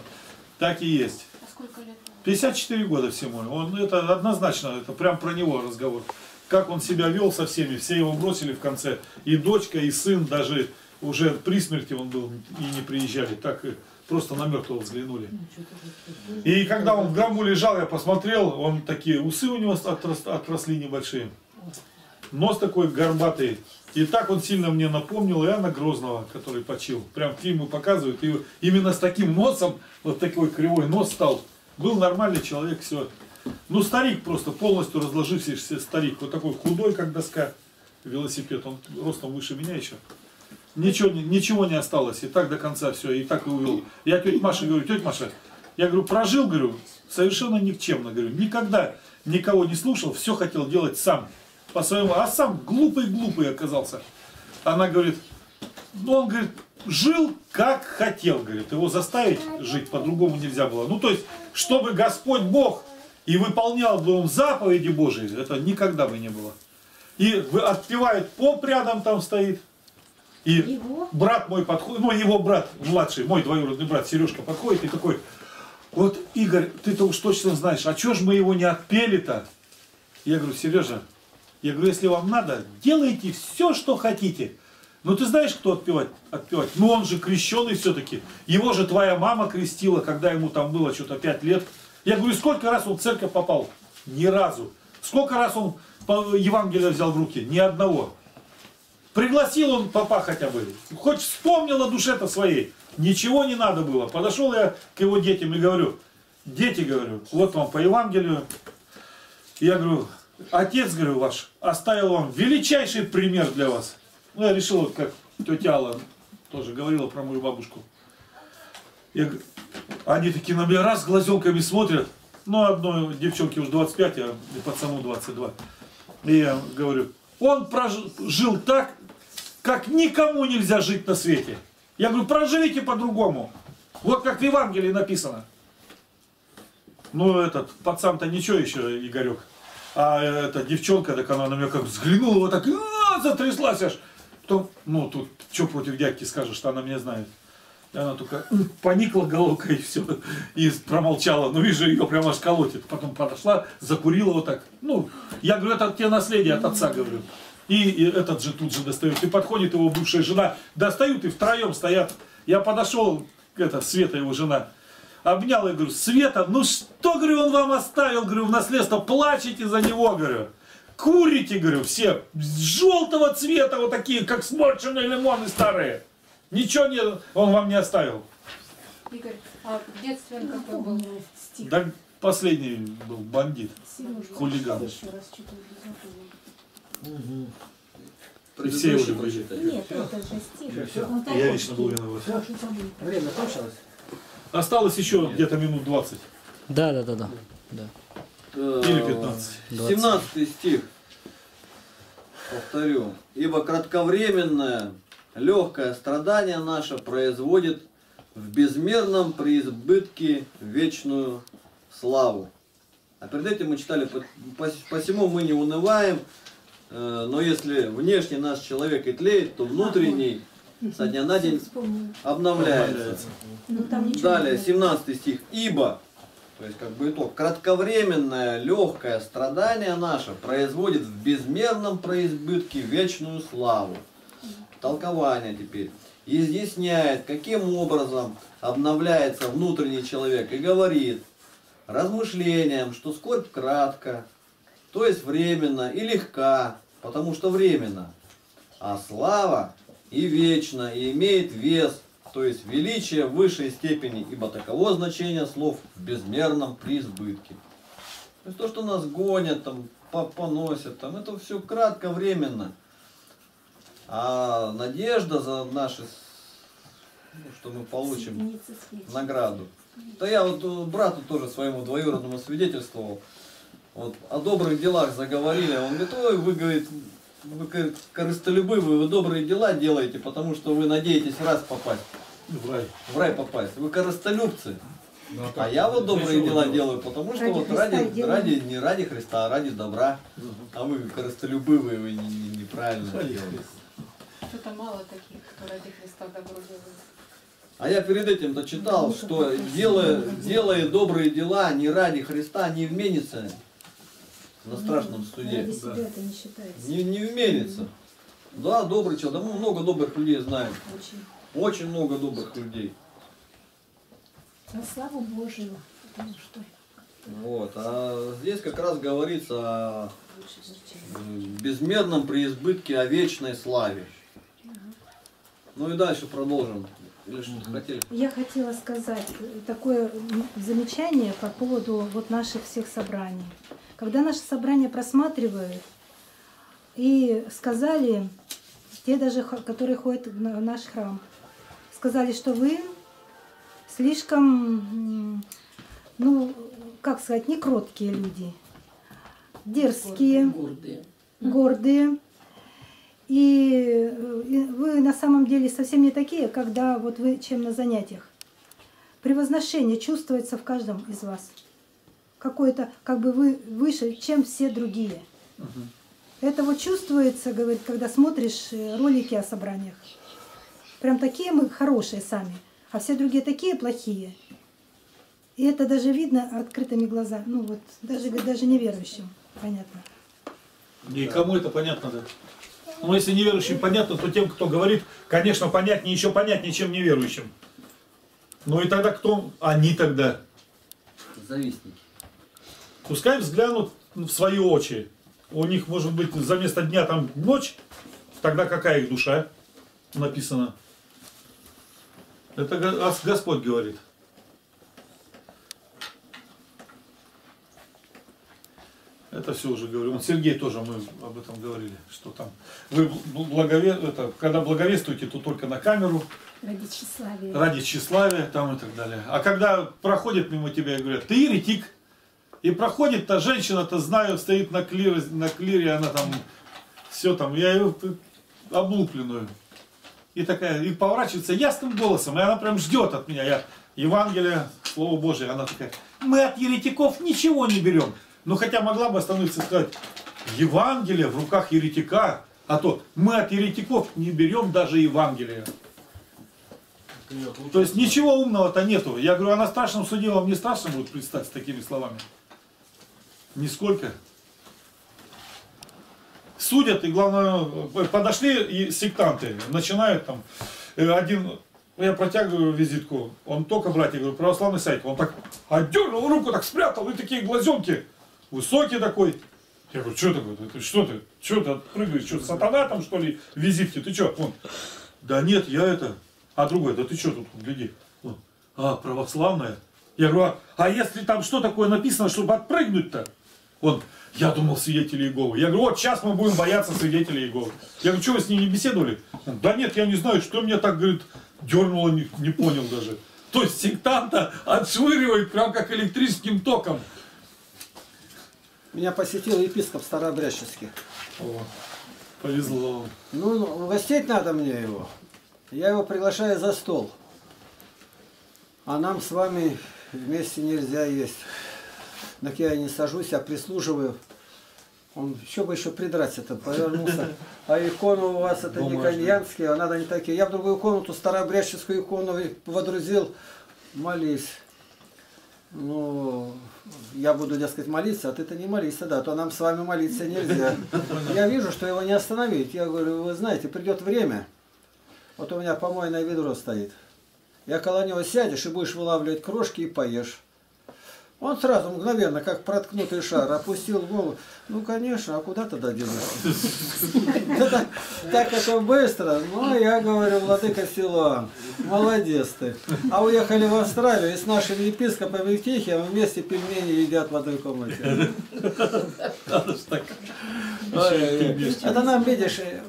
Так и есть. А сколько лет? 54 года всему. Он, это однозначно, это прям про него разговор. Как он себя вел со всеми, все его бросили в конце. И дочка, и сын, даже уже при смерти он был, и не приезжали. Так просто на мертвого взглянули. И когда он в гробу лежал, я посмотрел, он такие усы у него отрос- отросли небольшие. Нос такой горбатый. И так он сильно мне напомнил Иоанна Грозного, который почил. Прям фильмы показывают. И именно с таким носом, вот такой кривой нос стал. Был нормальный человек, все. Ну, старик просто, полностью разложившийся старик. Вот такой худой, как доска, велосипед. Он ростом выше меня еще. Ничего, ничего не осталось. И так до конца все. И так и увел. Я тетя Маша говорю, тетя Маша, я говорю, прожил, говорю, совершенно никчемно, говорю, никогда никого не слушал, все хотел делать сам. По своему, а сам глупый-глупый оказался. Она говорит, ну, он, говорит, жил как хотел, говорит. Его заставить жить по-другому нельзя было. Ну, то есть, чтобы Господь Бог и выполнял бы он заповеди Божии, это никогда бы не было. И отпевает поп рядом там стоит. И Его? брат мой подходит, ну, его брат младший, мой двоюродный брат Сережка подходит и такой, вот, Игорь, ты-то уж точно знаешь, а чё ж мы его не отпели-то? Я говорю, Сережа, я говорю, если вам надо, делайте все, что хотите. Ну ты знаешь, кто отпевать? отпевать? Ну он же крещеный все-таки. Его же твоя мама крестила, когда ему там было что-то 5 лет. Я говорю, сколько раз он в церковь попал? Ни разу. Сколько раз он Евангелие взял в руки? Ни одного. Пригласил он папа хотя бы. Хоть вспомнил о душе-то своей. Ничего не надо было. Подошел я к его детям и говорю, дети, говорю, вот вам по Евангелию. Я говорю, отец, говорю, ваш оставил вам величайший пример для вас. Ну, я решил, вот как тетя Алла тоже говорила про мою бабушку. Я они такие на меня раз глазенками смотрят. Ну, одной девчонке уже 25, а пацану 22. И я говорю, он прожил, жил так, как никому нельзя жить на свете. Я говорю, проживите по-другому. Вот как в Евангелии написано. Ну, этот пацан-то ничего еще, Игорек. А эта девчонка, так она на меня как взглянула, вот так, «А, затряслась аж. Потом, ну, тут, что против дядьки скажешь, что она меня знает. И она только поникла головкой и все, и промолчала. Ну, вижу, ее прямо аж колотит. Потом подошла, закурила вот так. Ну, я говорю, это тебе наследие от отца, говорю. И, и этот же тут же достает. И подходит его бывшая жена. Достают и втроем стоят. Я подошел, это, Света его жена. Обнял и говорю, Света, ну что, говорю, он вам оставил, говорю, в наследство, плачете за него, говорю. Курите, говорю, все, желтого цвета, вот такие, как сморченные лимоны старые. Ничего не, он вам не оставил. Игорь, а в детстве он какой был? Стих. Да последний был бандит, Сережа, хулиган. еще раз что-то запомнил. И все уже прочитать. Нет, это же стих. Я лично был виноват. Время кончилось? Осталось еще где-то минут 20 Да, да, да, да. да. или 15. 17 стих. Повторю. Ибо кратковременное, легкое страдание наше производит в безмерном преизбытке вечную славу. А перед этим мы читали, «По- по- посему мы не унываем, э, но если внешний наш человек и тлеет, то внутренний со дня на день обновляется. Ну Далее, не было. 17 стих. Ибо, то есть как бы итог, кратковременное легкое страдание наше производит в безмерном произбытке вечную славу. Толкование теперь. Изъясняет, каким образом обновляется внутренний человек и говорит размышлением, что скорбь кратко, то есть временно и легка, потому что временно, а слава и вечна, и имеет вес, то есть величие высшей степени, ибо таково значение слов в безмерном преизбытке. То есть то, что нас гонят, там, по- поносят, там, это все кратковременно. А надежда за наши, ну, что мы получим награду. Да я вот э, брату тоже своему двоюродному свидетельствовал. Вот, о добрых делах заговорили. Он говорит, ой, вы, говорит, вы говорит, корыстолюбивые, вы добрые дела делаете, потому что вы надеетесь раз попасть, В рай. в рай попасть. Вы корыстолюбцы. Ну, А я вот добрые дела делать? делаю, потому что Ради вот Христа ради, делаю. ради, не ради Христа, а ради добра. А вы корыстолюбивые, вы не- не- неправильно делаете. Что-то мало таких, кто ради Христа добро делает. А я перед этим-то читал, что делая, делая добрые дела не ради Христа, не вменится на страшном суде. Ради себя это не считается. Не, не вменится. Да, добрый человек. Да мы много добрых людей знаем. Очень. Очень много добрых людей. На славу Божию. Потому что Вот. А здесь как раз говорится о м, безмерном преизбытке, о вечной славе. Ну и дальше продолжим. Или что-то хотели? Я хотела сказать такое замечание по поводу вот наших всех собраний. Когда наши собрания просматривают, и сказали, те даже, которые ходят в на- в наш храм, сказали, что вы слишком, ну, как сказать, не кроткие люди, дерзкие, Гордые. гордые. И э, и вы на самом деле совсем не такие, когда вот вы чем на занятиях. Превозношение чувствуется в каждом из вас. Какое-то, как бы вы выше, чем все другие. Это вот чувствуется, говорит, когда смотришь э, ролики о собраниях. Прям такие мы хорошие сами, а все другие такие плохие. И это даже видно открытыми глазами, ну вот, даже, даже неверующим, понятно. И кому это понятно, да? Ну, если неверующим понятно, то тем, кто говорит, конечно, понятнее, еще понятнее, чем неверующим. Ну и тогда кто они тогда? Завистники. Пускай взглянут в свои очи. У них может быть за место дня там ночь, тогда какая их душа написано? Это Господь говорит. Это все уже говорю. Вот Сергей тоже мы об этом говорили, что там вы бл- благове... это, когда благовествуете, то только на камеру, Ради тщеславия. ради тщеславия там и так далее. А когда проходит мимо тебя и говорят, ты еретик, и проходит та женщина-то, знаю, стоит на клире, на клире, она там все там, я ее облупленную. И такая, и поворачивается ясным голосом, и она прям ждет от меня. Я Евангелие, Слово Божие, она такая, мы от еретиков ничего не берем. Ну хотя могла бы остановиться и сказать, Евангелие в руках еретика, а то мы от еретиков не берем даже Евангелие. То есть ничего умного-то нету. Я говорю, а на страшном суде вам не страшно будет предстать с такими словами? Нисколько. Судят, и главное, э, подошли и сектанты, начинают там, э, один, я протягиваю визитку, он только, братья, говорю, православный сайт, он так отдернул руку, так спрятал, и такие глазенки, высокий такой. Я говорю, что такое, ты, что ты, что ты прыгаешь, что, сатана там, что ли, в визитке, ты что? Он, да нет, я это, а другой, да ты что тут, гляди, а, православная? Я говорю, а, а если там что такое написано, чтобы отпрыгнуть-то? Он, я думал, свидетели Иеговы. Я говорю, вот сейчас мы будем бояться свидетелей Иеговы. Я говорю, что вы с ними не беседовали? Он, да нет, я не знаю, что меня так, говорит, дернуло, не, не понял даже. То есть сектанта отшвыривает прям как электрическим током. Меня посетил епископ Старообрядческий. О, повезло вам. Ну, угостить надо мне его. Я его приглашаю за стол. А нам с вами вместе нельзя есть. Так я не сажусь, я прислуживаю. Он еще бы еще придраться-то повернулся. А икону у вас это не Бумажная. кальянские, а надо не такие. Я в другую комнату старообрядческую икону водрузил. Молись. Ну, я буду, дескать, молиться, а ты-то не молись, да, а то нам с вами молиться нельзя. Я вижу, что его не остановить. Я говорю, вы знаете, придет время. Вот у меня помойное ведро стоит. Я около него сядешь и будешь вылавливать крошки и поешь. Он сразу, мгновенно, как проткнутый шар, опустил голову. Ну, конечно, а куда тогда денешься? Так это быстро. Ну, я говорю, владыка Силуан, молодец ты. А уехали в Австралию и с нашим епископом Евтихием вместе пельмени едят в одной комнате. Это нам, видишь, э,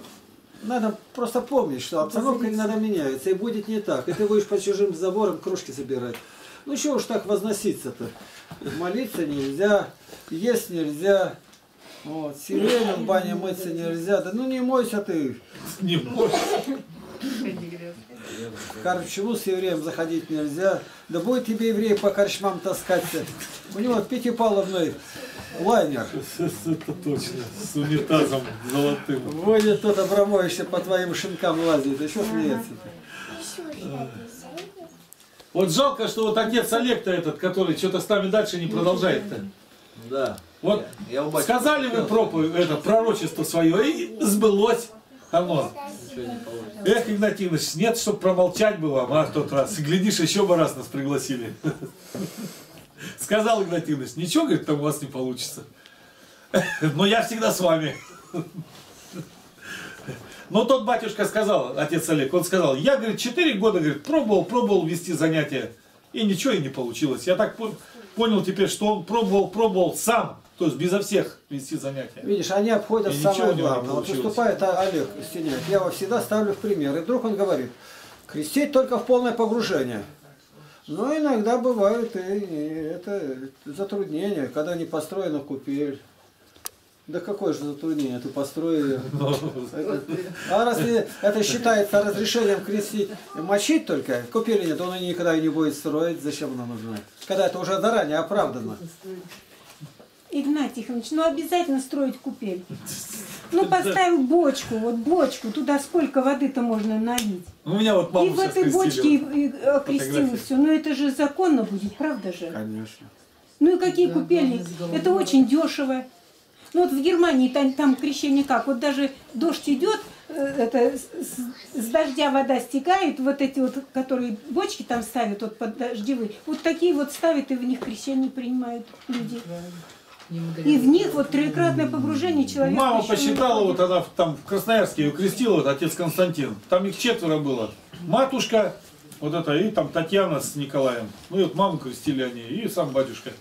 надо просто помнить, что обстановка не надо меняется, и будет не так. И ты будешь под чужим забором кружки забирать. Ну чего уж так возноситься-то? Молиться нельзя, есть нельзя. Вот, сиреном в бане мыться нельзя. Да ну не мойся ты. Не бойся. В корчму с евреем заходить нельзя. Да будет тебе еврей по корчмам таскаться. У него пятипаловный лайнер. Это точно. С унитазом золотым. Водит тот Абрамович по твоим шинкам лазит. Еще смеется. Вот жалко, что вот отец Олег-то этот, который что-то с нами дальше не продолжает-то. Да. Вот Я батюшки сказали вы проповедь, это пророчество свое, и сбылось оно. Эх, Игнатьевич, нет, чтобы промолчать было, а в тот раз. И глядишь, еще бы раз нас пригласили. Сказал Игнатьевич, ничего, говорит, там у вас не получится. Но я всегда с вами. Но тот батюшка сказал, отец Олег, он сказал, я, говорит, 4 года, говорит, пробовал, пробовал вести занятия, и ничего и не получилось. Я так пон- понял теперь, что он пробовал, пробовал сам, то есть безо всех вести занятия. Видишь, они обходят И самое главное. Вот выступает а- Олег Стеняев, я его всегда ставлю в пример. И вдруг он говорит, крестить только в полное погружение. Но иногда бывают и это затруднения, когда не построена купель. Да какое же затруднение, ты построил. А разве это считается разрешением крестить, мочить только, купели нет, он и никогда и не будет строить, зачем оно нужно? Когда это уже заранее оправдано. Игнат Тихонович, ну обязательно строить купель. Ну поставил бочку, вот бочку, туда сколько воды-то можно налить. У меня вот и маму в сейчас этой бочке крестили. и, и окрестил Фотографии. все. Но это же законно будет, правда же? Конечно. Ну и какие купельни? Это очень дешево. Ну вот в Германии там, там крещение как? Вот даже дождь идет, э, это с, с- дождя вода стекает, вот эти вот, которые бочки там ставят, вот под дождевые, вот такие вот ставят и в них крещение принимают люди. И в них вот троекратное погружение человека. Мама посчитала, вот она там в Красноярске ее крестила, вот отец Константин. Там их четверо было. Матушка, вот это, и там Татьяна с Николаем. Ну и вот маму крестили они, и сам батюшка.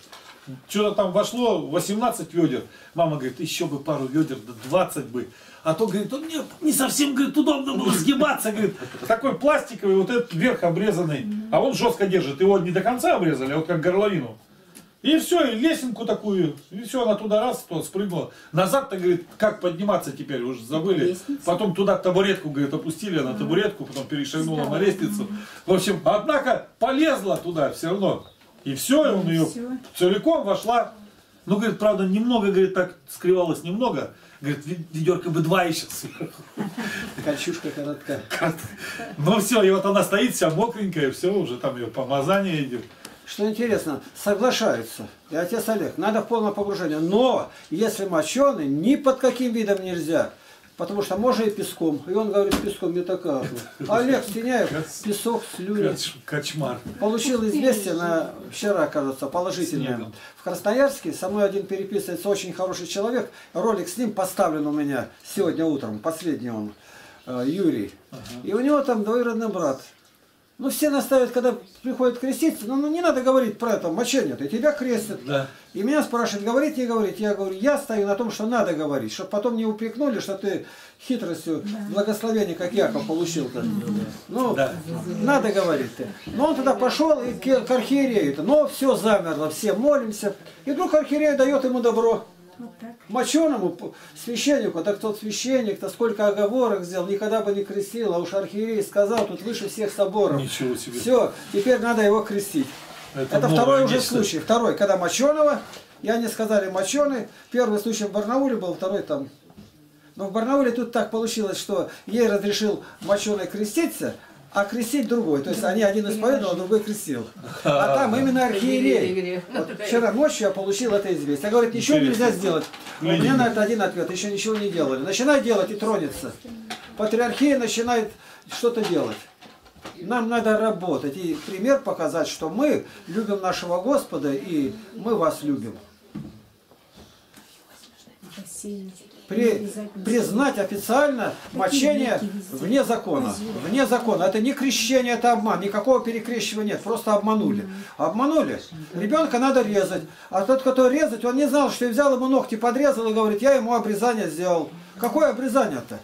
Что-то там вошло 18 ведер. Мама говорит, еще бы пару ведер, да 20 бы. А то, говорит, он мне не совсем, говорит, удобно было сгибаться, говорит. Такой пластиковый, вот этот верх обрезанный. А он жестко держит. Его не до конца обрезали, а вот как горловину. И все, и лесенку такую, и все, она туда раз, то спрыгнула. Назад-то, говорит, как подниматься теперь, уже забыли. Потом туда табуретку, говорит, опустили на табуретку, потом перешагнула на лестницу. В общем, однако полезла туда все равно. И все, и он ее всё. целиком вошла. Ну, говорит, правда, немного, говорит, так скрывалось немного. Говорит, «Ве- ведерко бы два еще сверху. Кольчушка короткая. Ну все, и вот она стоит вся мокренькая, все, уже там ее помазание идет. Что интересно, соглашаются. И отец Олег, надо в полное погружение. Но если моченый, ни под каким видом нельзя. Потому что можно и песком. И он говорит, песком не такая. Олег Стеняев, песок, слюни. Коч- Кочмар. Получил известие на вчера, кажется, положительное. В Красноярске со мной один переписывается очень хороший человек. Ролик с ним поставлен у меня сегодня утром, последний он, э, Юрий. И у него там двоюродный брат. Ну, все наставят, когда приходят креститься, ну, ну, не надо говорить про это, мочение, и тебя крестят. Да. И меня спрашивают, говорить, не говорить. Я говорю, я стою на том, что надо говорить, чтобы потом не упрекнули, что ты хитростью благословение, как Яков получил-то. Ну, Да. надо говорить ты. Но он тогда пошел и к, к архиерею. Но все замерло, все молимся. И вдруг архиерей дает ему добро. Вот так. Моченому священнику, так тот священник-то сколько оговорок сделал, никогда бы не крестил, а уж архиерей сказал, тут выше всех соборов. Ничего себе. Все, теперь надо его крестить. Это, новое второй уже нечто. случай. Второй, когда моченого, и они сказали моченый. Первый случай в Барнауле был, второй там. Но в Барнауле тут так получилось, что ей разрешил моченый креститься, а крестить другой. То есть они один исповедовал, а другой крестил. А там именно архиерей. Вот вчера ночью я получил это известие. Говорит, ничего Интересно. нельзя сделать. У меня на это один ответ, еще ничего не делали. Начинай делать и тронется. Патриархия начинает что-то делать. Нам надо работать и пример показать, что мы любим нашего Господа и мы вас любим. При, признать официально мочение вне закона. Вне закона. Это не крещение, это обман. Никакого перекрещивания нет. Просто обманули. Обманули. Ребенка надо резать. А тот, кто резать, он не знал, что и взял ему ногти, подрезал и говорит, я ему обрезание сделал. Какое обрезание-то?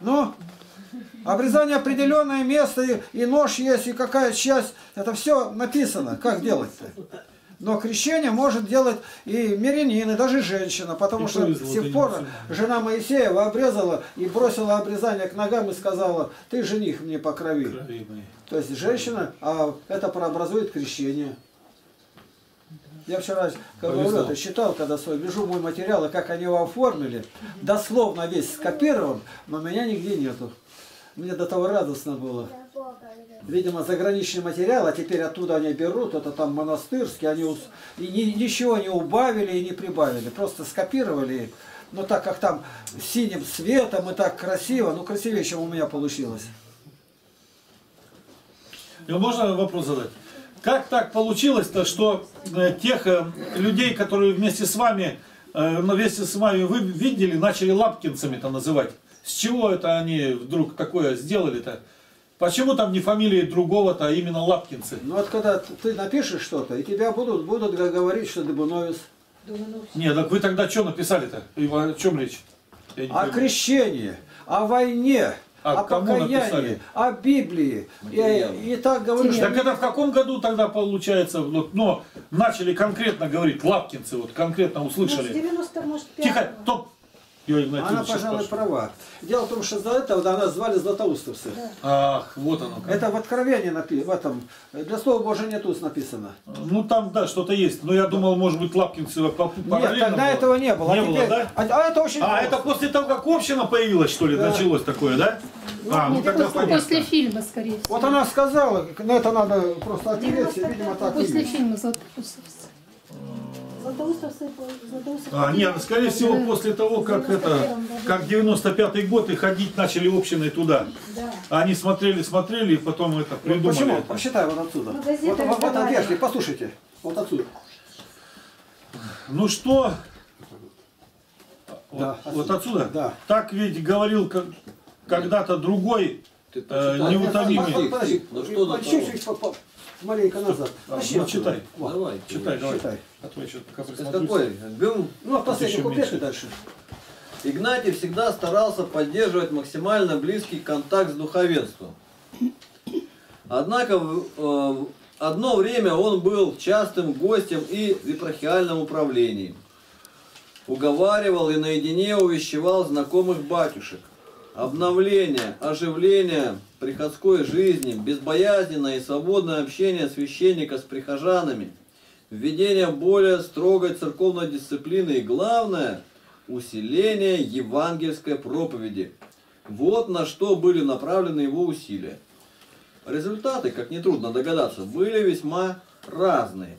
Ну, обрезание определенное место, и, и нож есть, и какая часть. Это все написано. Как делать-то? Но крещение может делать и мирянин, и даже женщина, потому И что повезло, с тех пор жена Моисеева обрезала и бросила обрезание к ногам и сказала, ты жених мне по крови. Крови. То есть женщина, а это прообразует крещение. Я вчера, как Повезло. говорю, это читал, когда свой, вижу мой материал, и как они его оформили, дословно весь скопирован, но меня нигде нету. Мне до того радостно было. Видимо, заграничный материал, а теперь оттуда они берут, это там монастырский, они ус- и ни- ничего не убавили и не прибавили, просто скопировали. Но так как там синим цветом и так красиво, ну красивее, чем у меня получилось. И можно вопрос задать? Как так получилось-то, что э, тех э, людей, которые вместе с вами, э, ну, вместе с вами вы видели, начали лапкинцами-то называть? С чего это они вдруг такое сделали-то? Почему там не фамилии другого-то, а именно Лапкинцы? Ну вот когда ты напишешь что-то, и тебя будут, будут говорить, что Дыбуновец. Не, так вы тогда что написали-то? О чем речь? Я О пойму. крещении, о войне, А о кому покаянии, написали? о Библии. Материалы. И, и так говорю, что Так это в каком году тогда получается? Вот, но начали конкретно говорить, Лапкинцы, вот конкретно Ну, с услышали. 90, может, Тихо, 5 топ. Она, пожалуй, права. Дело в том, что за это она звали Златоустовцы. Ах, вот оно как. Это в Откровении написано, в этом, для Слова Божия нет уст написано. Ну там, да, что-то есть. Но я думал, может быть, Лапкинцы по- по- Нет, параллельно тогда было. этого не было. Не а, было, теперь- да? а, а это очень А, просто. это после того, как община появилась, что ли, Да. началось такое, да? А, ну тогда после, после фильма, скорее всего. Вот она сказала, на это надо просто ответить, 95, видимо, так После фильма Златоустовцы. А, нет, ну, скорее всего, после того, как это, как 95-й год и ходить начали общины туда. Да. А Они смотрели, смотрели, и потом это придумали. Почему? это. Прочитай вот отсюда. Ну, вот, вот, вот верхний, послушайте. Вот отсюда. Ну что? Да, вот, вот отсюда? Да. Так ведь говорил когда-то другой Ты э, неутомимый. Подожди. Ну что маленько назад. А, ну, отсюда. читай. Вот. Давай. Читай, давай. Читай. А то я сейчас пока присмотрюсь. какой? Берем Ну, а последний еще куплет и меньше. дальше. Игнатий всегда старался поддерживать максимально близкий контакт с духовенством. Однако в- э, в одно время он был частым гостем и в епархиальном управлении. Уговаривал и наедине увещевал знакомых батюшек. Обновление, оживление приходской жизни, безбоязненное и свободное общение священника с прихожанами, введение более строгой церковной дисциплины и главное – усиление евангельской проповеди. Вот на что были направлены его усилия. Результаты, как нетрудно догадаться, были весьма разные.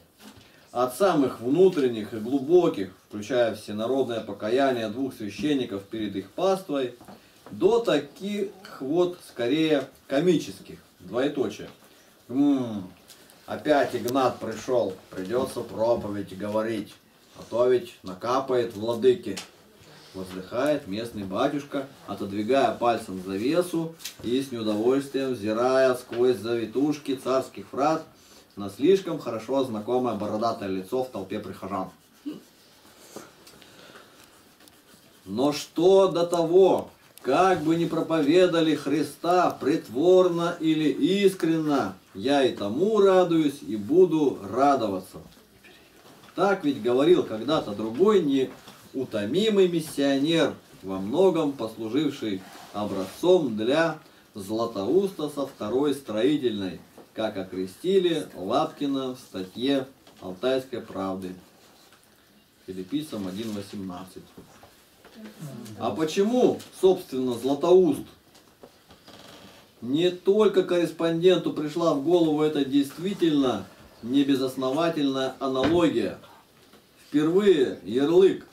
От самых внутренних и глубоких, включая всенародное покаяние двух священников перед их паствой, до таких вот скорее комических, двоеточие. М, опять Игнат пришел, придется проповедь говорить, а то ведь накапает владыки. Воздыхает местный батюшка, отодвигая пальцем завесу и с неудовольствием взирая сквозь завитушки царских фрат на слишком хорошо знакомое бородатое лицо в толпе прихожан. Но что до того, как бы ни проповедали Христа притворно или искренно, я и тому радуюсь и буду радоваться. Так ведь говорил когда-то другой неутомимый миссионер, во многом послуживший образцом для Златоуста со второй строительной, как окрестили Лапкина в статье Алтайской правды. Филиппийцам 1.18. А почему, собственно, Златоуст? Не только корреспонденту пришла в голову эта действительно небезосновательная аналогия. Впервые ярлык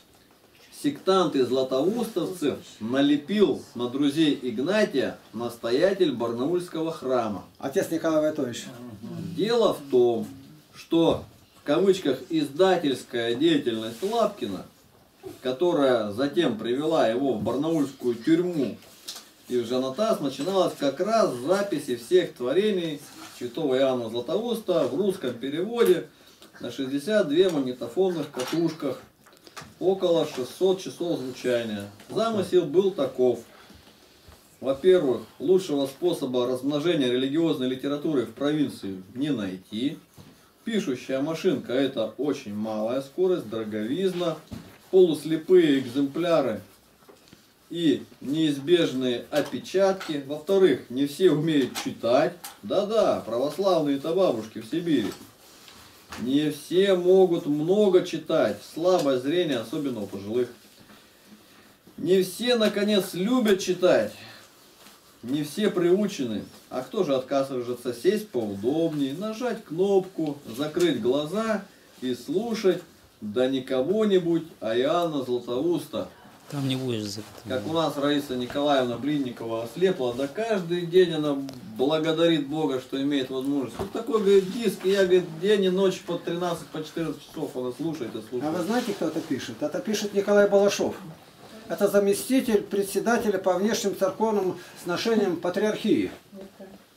сектант и златоустовцев налепил на друзей Игнатия настоятель Барнаульского храма. Отец Николай Войтович. Дело в том, что в кавычках издательская деятельность Лапкина, которая затем привела его в барнаульскую тюрьму и Жанатас, начиналась как раз с записи всех творений святого Иоанна Златоуста в русском переводе на 62 магнитофонных катушках, около 600 часов звучания. Замысел был таков. Во-первых, лучшего способа размножения религиозной литературы в провинции не найти. Пишущая машинка это очень малая скорость, дороговизна, полуслепые экземпляры и неизбежные опечатки. Во-вторых, не все умеют читать. Да-да, православные-то бабушки в Сибири. Не все могут много читать, слабое зрение, особенно у пожилых. Не все, наконец, любят читать. Не все приучены. А кто же отказывается сесть поудобнее, нажать кнопку, закрыть глаза и слушать, да не кого-нибудь, а Иоанна Златоуста. Там не будешь за Как у нас Раиса Николаевна Блинникова ослепла, да каждый день она благодарит Бога, что имеет возможность. Вот такой, говорит, диск, и я, говорит, день и ночь по 13, по 14 часов она слушает и А вы слушает. знаете, кто это пишет? Это пишет Николай Балашов. Это заместитель председателя по внешним церковным сношениям патриархии.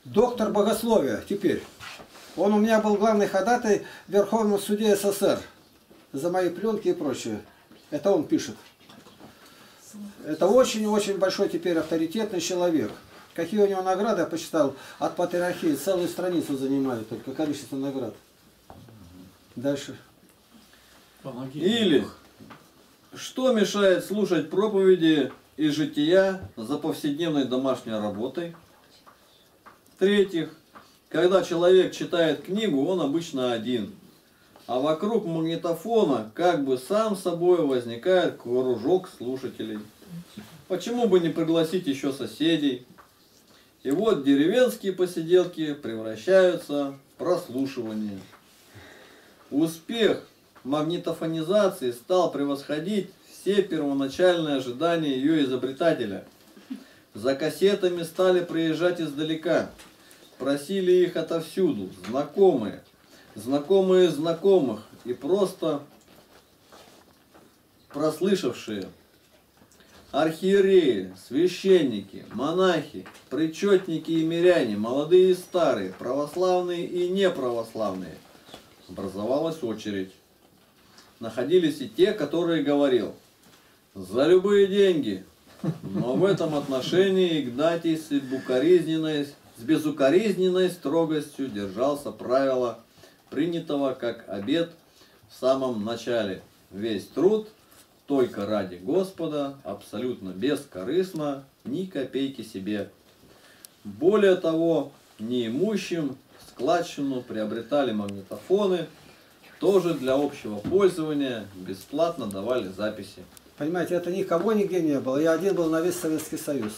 Доктор богословия теперь. Он у меня был главный ходатай в Верховном суде СССР за мои пленки и прочее. Это он пишет. Это очень-очень большой теперь авторитетный человек. Какие у него награды, я посчитал, от патриархии целую страницу занимают только количество наград. Дальше. Или что мешает слушать проповеди и жития за повседневной домашней работой? В-третьих, когда человек читает книгу, он обычно один. А вокруг магнитофона как бы сам собой возникает кружок слушателей. Почему бы не пригласить еще соседей? И вот деревенские посиделки превращаются в прослушивание. Успех магнитофонизации стал превосходить все первоначальные ожидания ее изобретателя. За кассетами стали приезжать издалека. Просили их отовсюду, знакомые, знакомые знакомых и просто прослышавшие. Архиереи, священники, монахи, причетники и миряне, молодые и старые, православные и неправославные. Образовалась очередь. Находились и те, которые говорил, за любые деньги. Но в этом отношении Игнатий с безукоризненной, с безукоризненной строгостью держался правила, принятого как обет в самом начале. Весь труд только ради Господа, абсолютно бескорыстно, ни копейки себе. Более того, неимущим складчину приобретали магнитофоны, тоже для общего пользования, бесплатно давали записи. Понимаете, это никого нигде не было. Я один был на весь Советский Союз.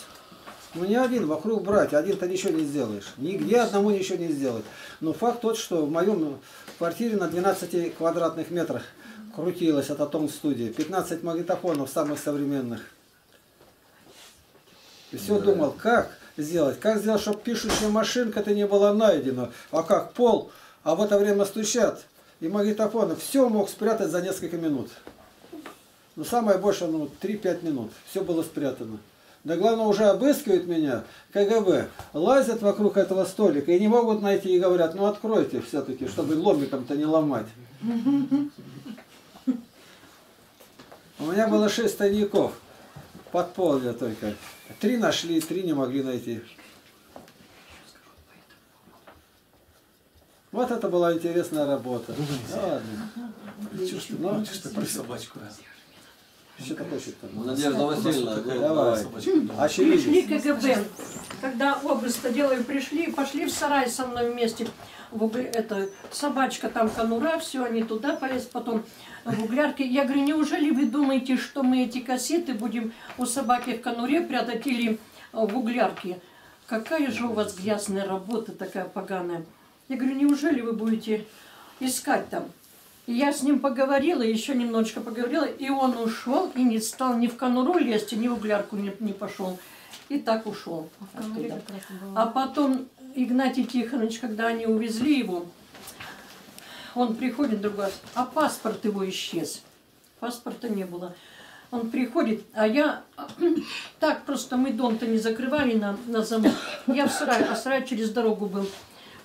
Ну не один, вокруг братья, один-то ничего не сделаешь. Нигде одному ничего не сделать. Но факт тот, что в моем квартире на 12 квадратных метрах крутилась эта тон-студия. 15 магнитофонов самых современных. И все Да. думал, как сделать, как сделать, чтобы пишущая машинка-то не была найдена, а как пол, а в это время стучат. И магнитофоны, все мог спрятать за несколько минут. Но самое больше, ну, 3-5 минут. Все было спрятано. Да главное, уже обыскивают меня, КГБ, лазят вокруг этого столика и не могут найти, и говорят, ну откройте все-таки, чтобы ломиком-то не ломать. У меня было шесть тайников, подполья только. Три нашли, три не могли найти. Вот это была интересная работа. Да ладно. Ну, собачку. что хочешь там? Надежда Васильевна, ну, Давай. Очевидно. Пришли КГБ. Когда обыск делали, пришли, пошли в сарай со мной вместе. В угле, это, собачка там конура, все, они туда полезли, потом в углярке. Я говорю, неужели вы думаете, что мы эти кассеты будем у собаки в конуре прятать или э, в углярке? Какая же у вас грязная работа такая поганая. Я говорю, неужели вы будете искать там? И я с ним поговорила, еще немножечко поговорила, и он ушел, и не стал ни в конуру лезть, ни в углярку не, не пошел. И так ушел. оттуда. А потом Игнатий Тихонович, когда они увезли его, он приходит другой а паспорт его исчез. Паспорта не было. Он приходит, а я так просто мы дом-то не закрывали на, на замок. Я в сарае, а сарай через дорогу был.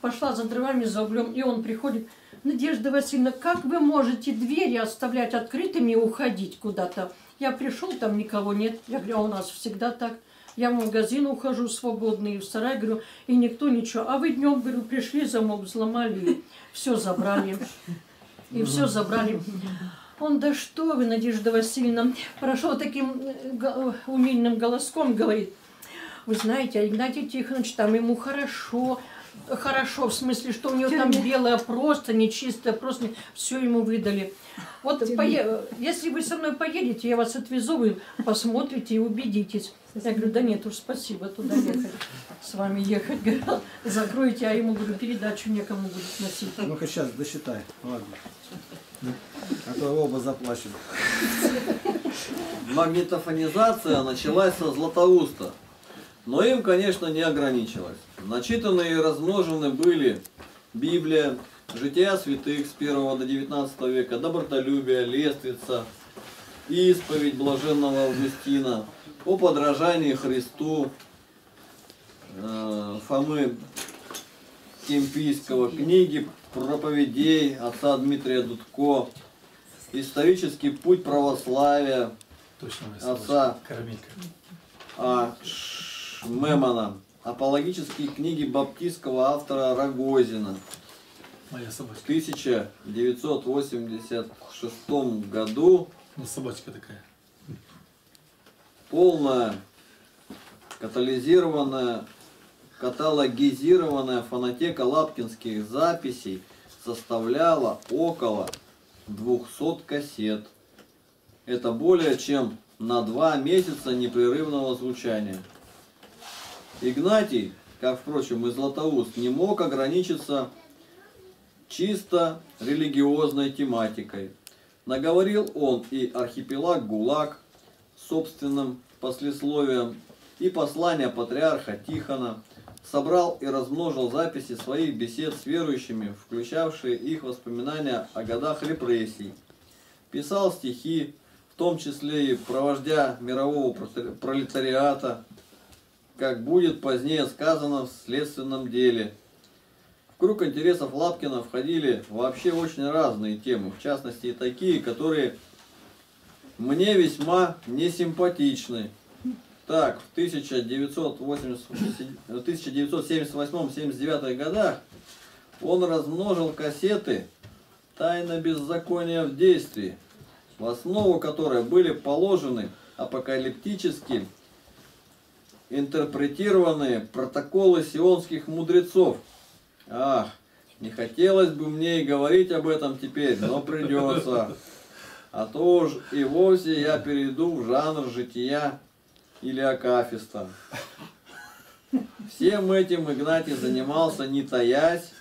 Пошла за дровами, за углем, и он приходит. Надежда Васильевна, как вы можете двери оставлять открытыми и уходить куда-то? Я пришел, там никого нет. Я говорю, а у нас всегда так. Я в магазин ухожу свободный, в сарай, говорю, и никто ничего. А вы днем, говорю, пришли, замок взломали, все забрали. И все забрали. Он, да что вы, Надежда Васильевна, прошел таким э, го- умильным голоском, говорит, вы знаете, Игнатий Тихонович, там ему хорошо, хорошо, в смысле, что у него там белая просто, нечистая просто, все ему выдали. Вот пое- если вы со мной поедете, я вас отвезу, вы посмотрите и убедитесь. Я говорю, да нет уж, спасибо, туда ехать, с вами ехать. Закройте, а ему, говорю, передачу некому будет носить. Ну-ка сейчас досчитай. Ладно. А то оба заплачем. Магнитофонизация началась со Златоуста, но им, конечно, не ограничилась. Начитаны и размножены были Библия, Жития святых с 1 до 19 века, Добротолюбие, Лествица, исповедь блаженного Августина, о подражании Христу э, Фомы Кемпийского, книги проповедей отца Дмитрия Дудко, исторический путь православия Точно, отца Карамелька. а, Шмемана, апологические книги баптистского автора Рогозина. Моя В собачка. 1986 году Ну, собачка такая. полная катализированная, каталогизированная фонотека лапкинских записей составляла около 200 кассет. Это более чем на два месяца непрерывного звучания. Игнатий, как, впрочем, и Златоуст, не мог ограничиться чисто религиозной тематикой. Наговорил он и архипелаг ГУЛАГ собственным послесловием, и послание патриарха Тихона, собрал и размножил записи своих бесед с верующими, включавшие их воспоминания о годах репрессий. Писал стихи, в том числе и про вождя мирового пролетариата, как будет позднее сказано в следственном деле. В круг интересов Лапкина входили вообще очень разные темы, в частности и такие, которые мне весьма несимпатичны. Так, в 1978-79 годах он размножил кассеты «Тайна беззакония в действии», в основу которой были положены апокалиптически интерпретированные протоколы сионских мудрецов. Ах, не хотелось бы мне и говорить об этом теперь, но придется. А то уж и вовсе я перейду в жанр жития или акафиста. Всем этим Игнатий занимался не таясь,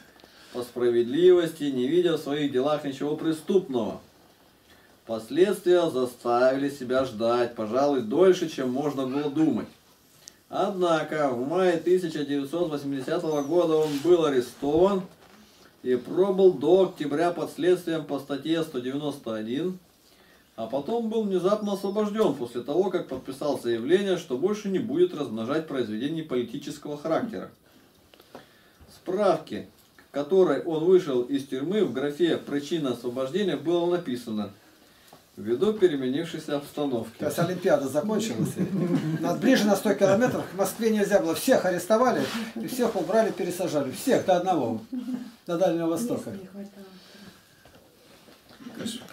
по справедливости, не видя в своих делах ничего преступного. Последствия заставили себя ждать, пожалуй, дольше, чем можно было думать. Однако в мае 1980 года он был арестован и пробыл до октября под следствием по статье 191, а потом был внезапно освобожден после того, как подписал заявление, что больше не будет размножать произведений политического характера. Справки, которой он вышел из тюрьмы, в графе «Причина освобождения» было написано ввиду переменившейся обстановки. Сейчас Олимпиада закончилась. Нас ближе на 100 километров. К Москве нельзя было. Всех арестовали и всех убрали, пересажали. Всех до одного. До Дальнего Востока.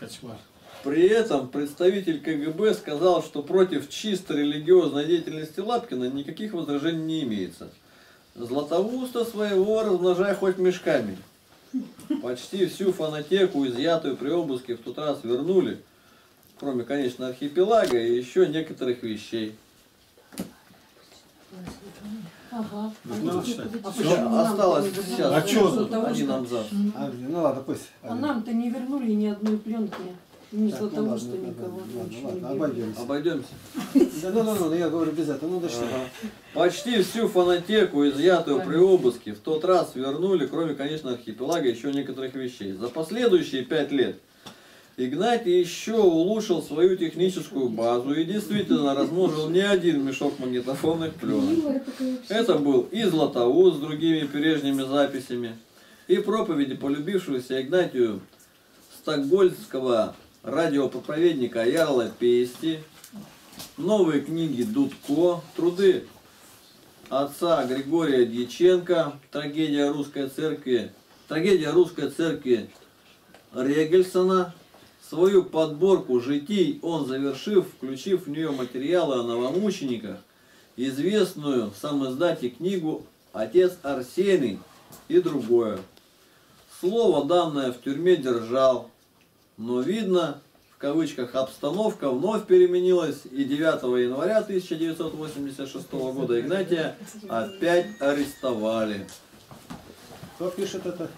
Кошмар. При этом представитель КГБ сказал, что против чисто религиозной деятельности Лапкина никаких возражений не имеется. Златоуста своего размножай хоть мешками. Почти всю фонотеку, изъятую при обыске, в тот раз вернули, кроме, конечно, архипелага и еще некоторых вещей. Ага. Ну, читать. А почему нам осталось сейчас? А тут? Потому один что- абзац. А, ну ладно, пусть. А нам-то не вернули ни одной пленки. Ни Так, ну Златоуста, ладно, никого. ладно, ничего ладно, не обойдемся. Обойдемся. Да, ну, ну, ну, я говорю без этого. Ну, да что. Почти всю фонотеку, изъятую при обыске, в тот раз вернули, кроме, конечно, архипелага, еще некоторых вещей. За последующие пять лет Игнатий еще улучшил свою техническую базу и действительно размножил не один мешок магнитофонных пленок. Это был и Златоуст с другими прежними записями, и проповеди полюбившегося Игнатию стокгольмского радиопроповедника Ярла Пести, новые книги Дудко, труды отца Григория Дьяченко, трагедия русской церкви, трагедия русской церкви Регельсона, свою подборку житий он завершив, включив в нее материалы о новомучениках, известную в самоиздате книгу «Отец Арсений» и другое. Слово данное в тюрьме держал, но видно, в кавычках, обстановка вновь переменилась, и 9 января 1986 года Игнатия опять арестовали. Кто пишет это?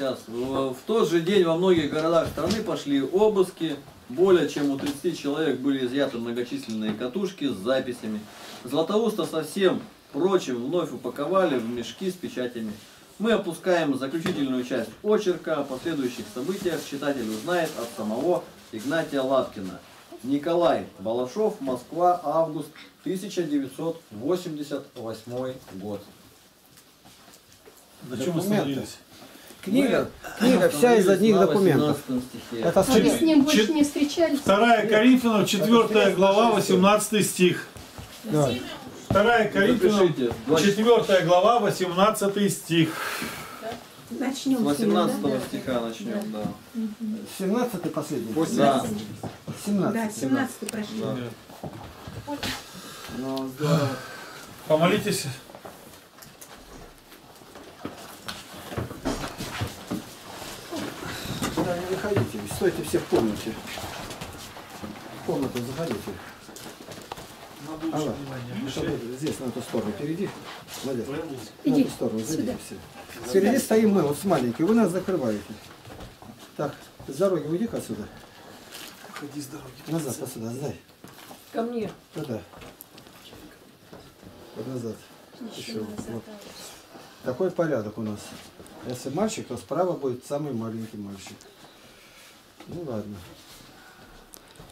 Сейчас, в, тот же день во многих городах страны пошли обыски. Более чем у 30 человек были изъяты многочисленные катушки с записями. Златоуста со всем прочим вновь упаковали в мешки с печатями. Мы опускаем заключительную часть очерка. О последующих событиях читатель узнает от самого Игнатия Лапкина. Николай Балашов, Москва, август 1988 год. На чем Документы. остановились? Книга, книга вся из одних документов. 18 стихе. Это А вы с ним больше Чет- не встречались? Вторая Коринфянам, 4 глава, 18 стих. Вторая Коринфянам, Запишите. 4 глава, 18 стих. Начнем С с него, 18 да? стиха начнем, да. 17 последний. Да. 17. Да, 17 прошли. Да. Ну. Помолитесь. Да, не выходите, стойте все в комнате. В комнату заходите. Алла, чтобы здесь на эту сторону перейди. Молодец. На Иди, эту сторону зайди сюда. все. Впереди стоим мы, вот с маленькой, вы нас закрываете. Так, с дороги уйди-ка отсюда. Ходи с дороги. Назад, посюда, сдай. Ко мне. Туда. Вот назад. Еще. Вот. Такой порядок у нас. Если мальчик, то справа будет самый маленький мальчик. Ну ладно.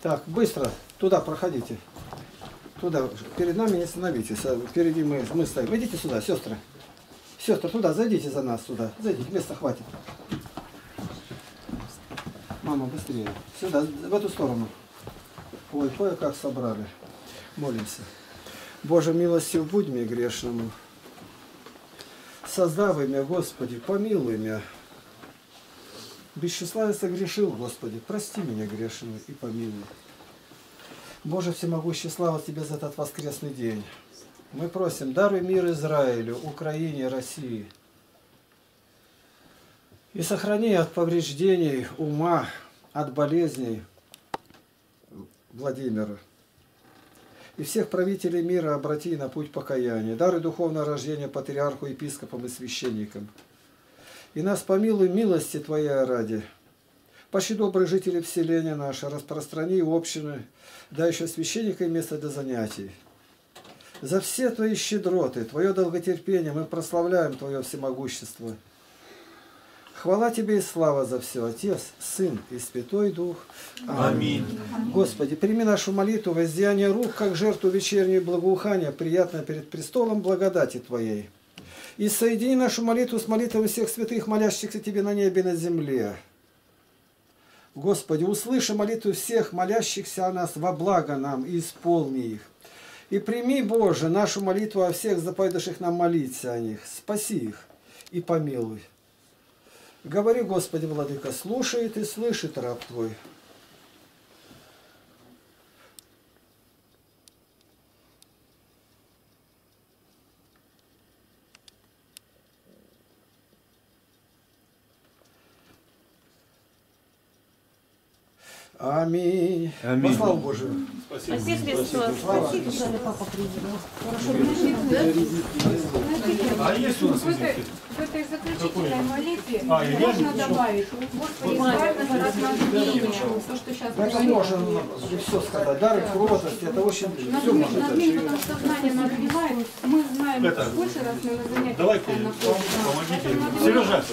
Так, быстро. Туда проходите. Туда. Перед нами не становитесь. а Впереди мы, мы стоим. Идите сюда, сестры. Сестры, туда, зайдите за нас сюда. Зайдите, места хватит. Мама, быстрее. Сюда, в эту сторону. Ой, кое-как собрали. Молимся. Боже, милостив будь мне грешному. Создав имя, Господи, помилуй меня. Без согрешил, Господи, прости меня грешную и помилуй. Боже всемогущий, слава Тебе за этот воскресный день. Мы просим, даруй мир Израилю, Украине, России. И сохрани от повреждений ума, от болезней Владимира. И всех правителей мира обрати на путь покаяния. Дары духовного рождения патриарху, епископам и священникам. И нас помилуй милости Твоей ради. Пощи добрых жителей вселения нашей, распространи общины, дай еще священника и место для занятий. За все Твои щедроты, Твое долготерпение мы прославляем Твое всемогущество. Хвала Тебе и слава за все, Отец, Сын и Святой Дух. Аминь. Господи, прими нашу молитву, воздеяние рук, как жертву вечернее благоухания, приятное перед престолом благодати Твоей. И соедини нашу молитву с молитвой всех святых, молящихся Тебе на небе и на земле. Господи, услыши молитву всех молящихся о нас во благо нам и исполни их. И прими, Боже, нашу молитву о всех заповедавших нам молиться о них. Спаси их и помилуй. Говори, Господи, Владыка, слушает и слышит раб Твой. Аминь. Аминь. Во славу Божию. Спасибо. Слава. А есть у нас В этой, в этой заключительной молитве А, можно добавить, Господи, избавь нас от надмения, то, что сейчас Это говорили. можно все сказать. Дары кротости, это очень все можно надмение, дальше. потому что знание нагревает. Мы знаем, Это, больше раз мы на занятиях Давайте, помогите. Сережа.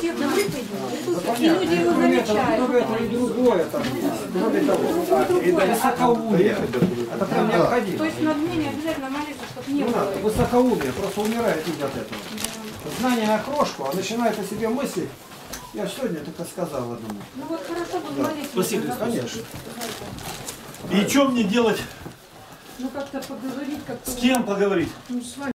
И люди его замечают. много этого и другое. Кроме того, и да, Это прям необходимо. То есть надмение обязательно молиться, чтобы не Не было. надо, высокоумие, просто умирает люди от этого. Знание на крошку, а начинает о себе мыслить. Я сегодня только сказал одному. Ну вот хорошо бы Да. молиться. Спасибо, конечно. И что мне делать? Ну как-то поговорить, как-то... С кем поговорить? Ну, с вами.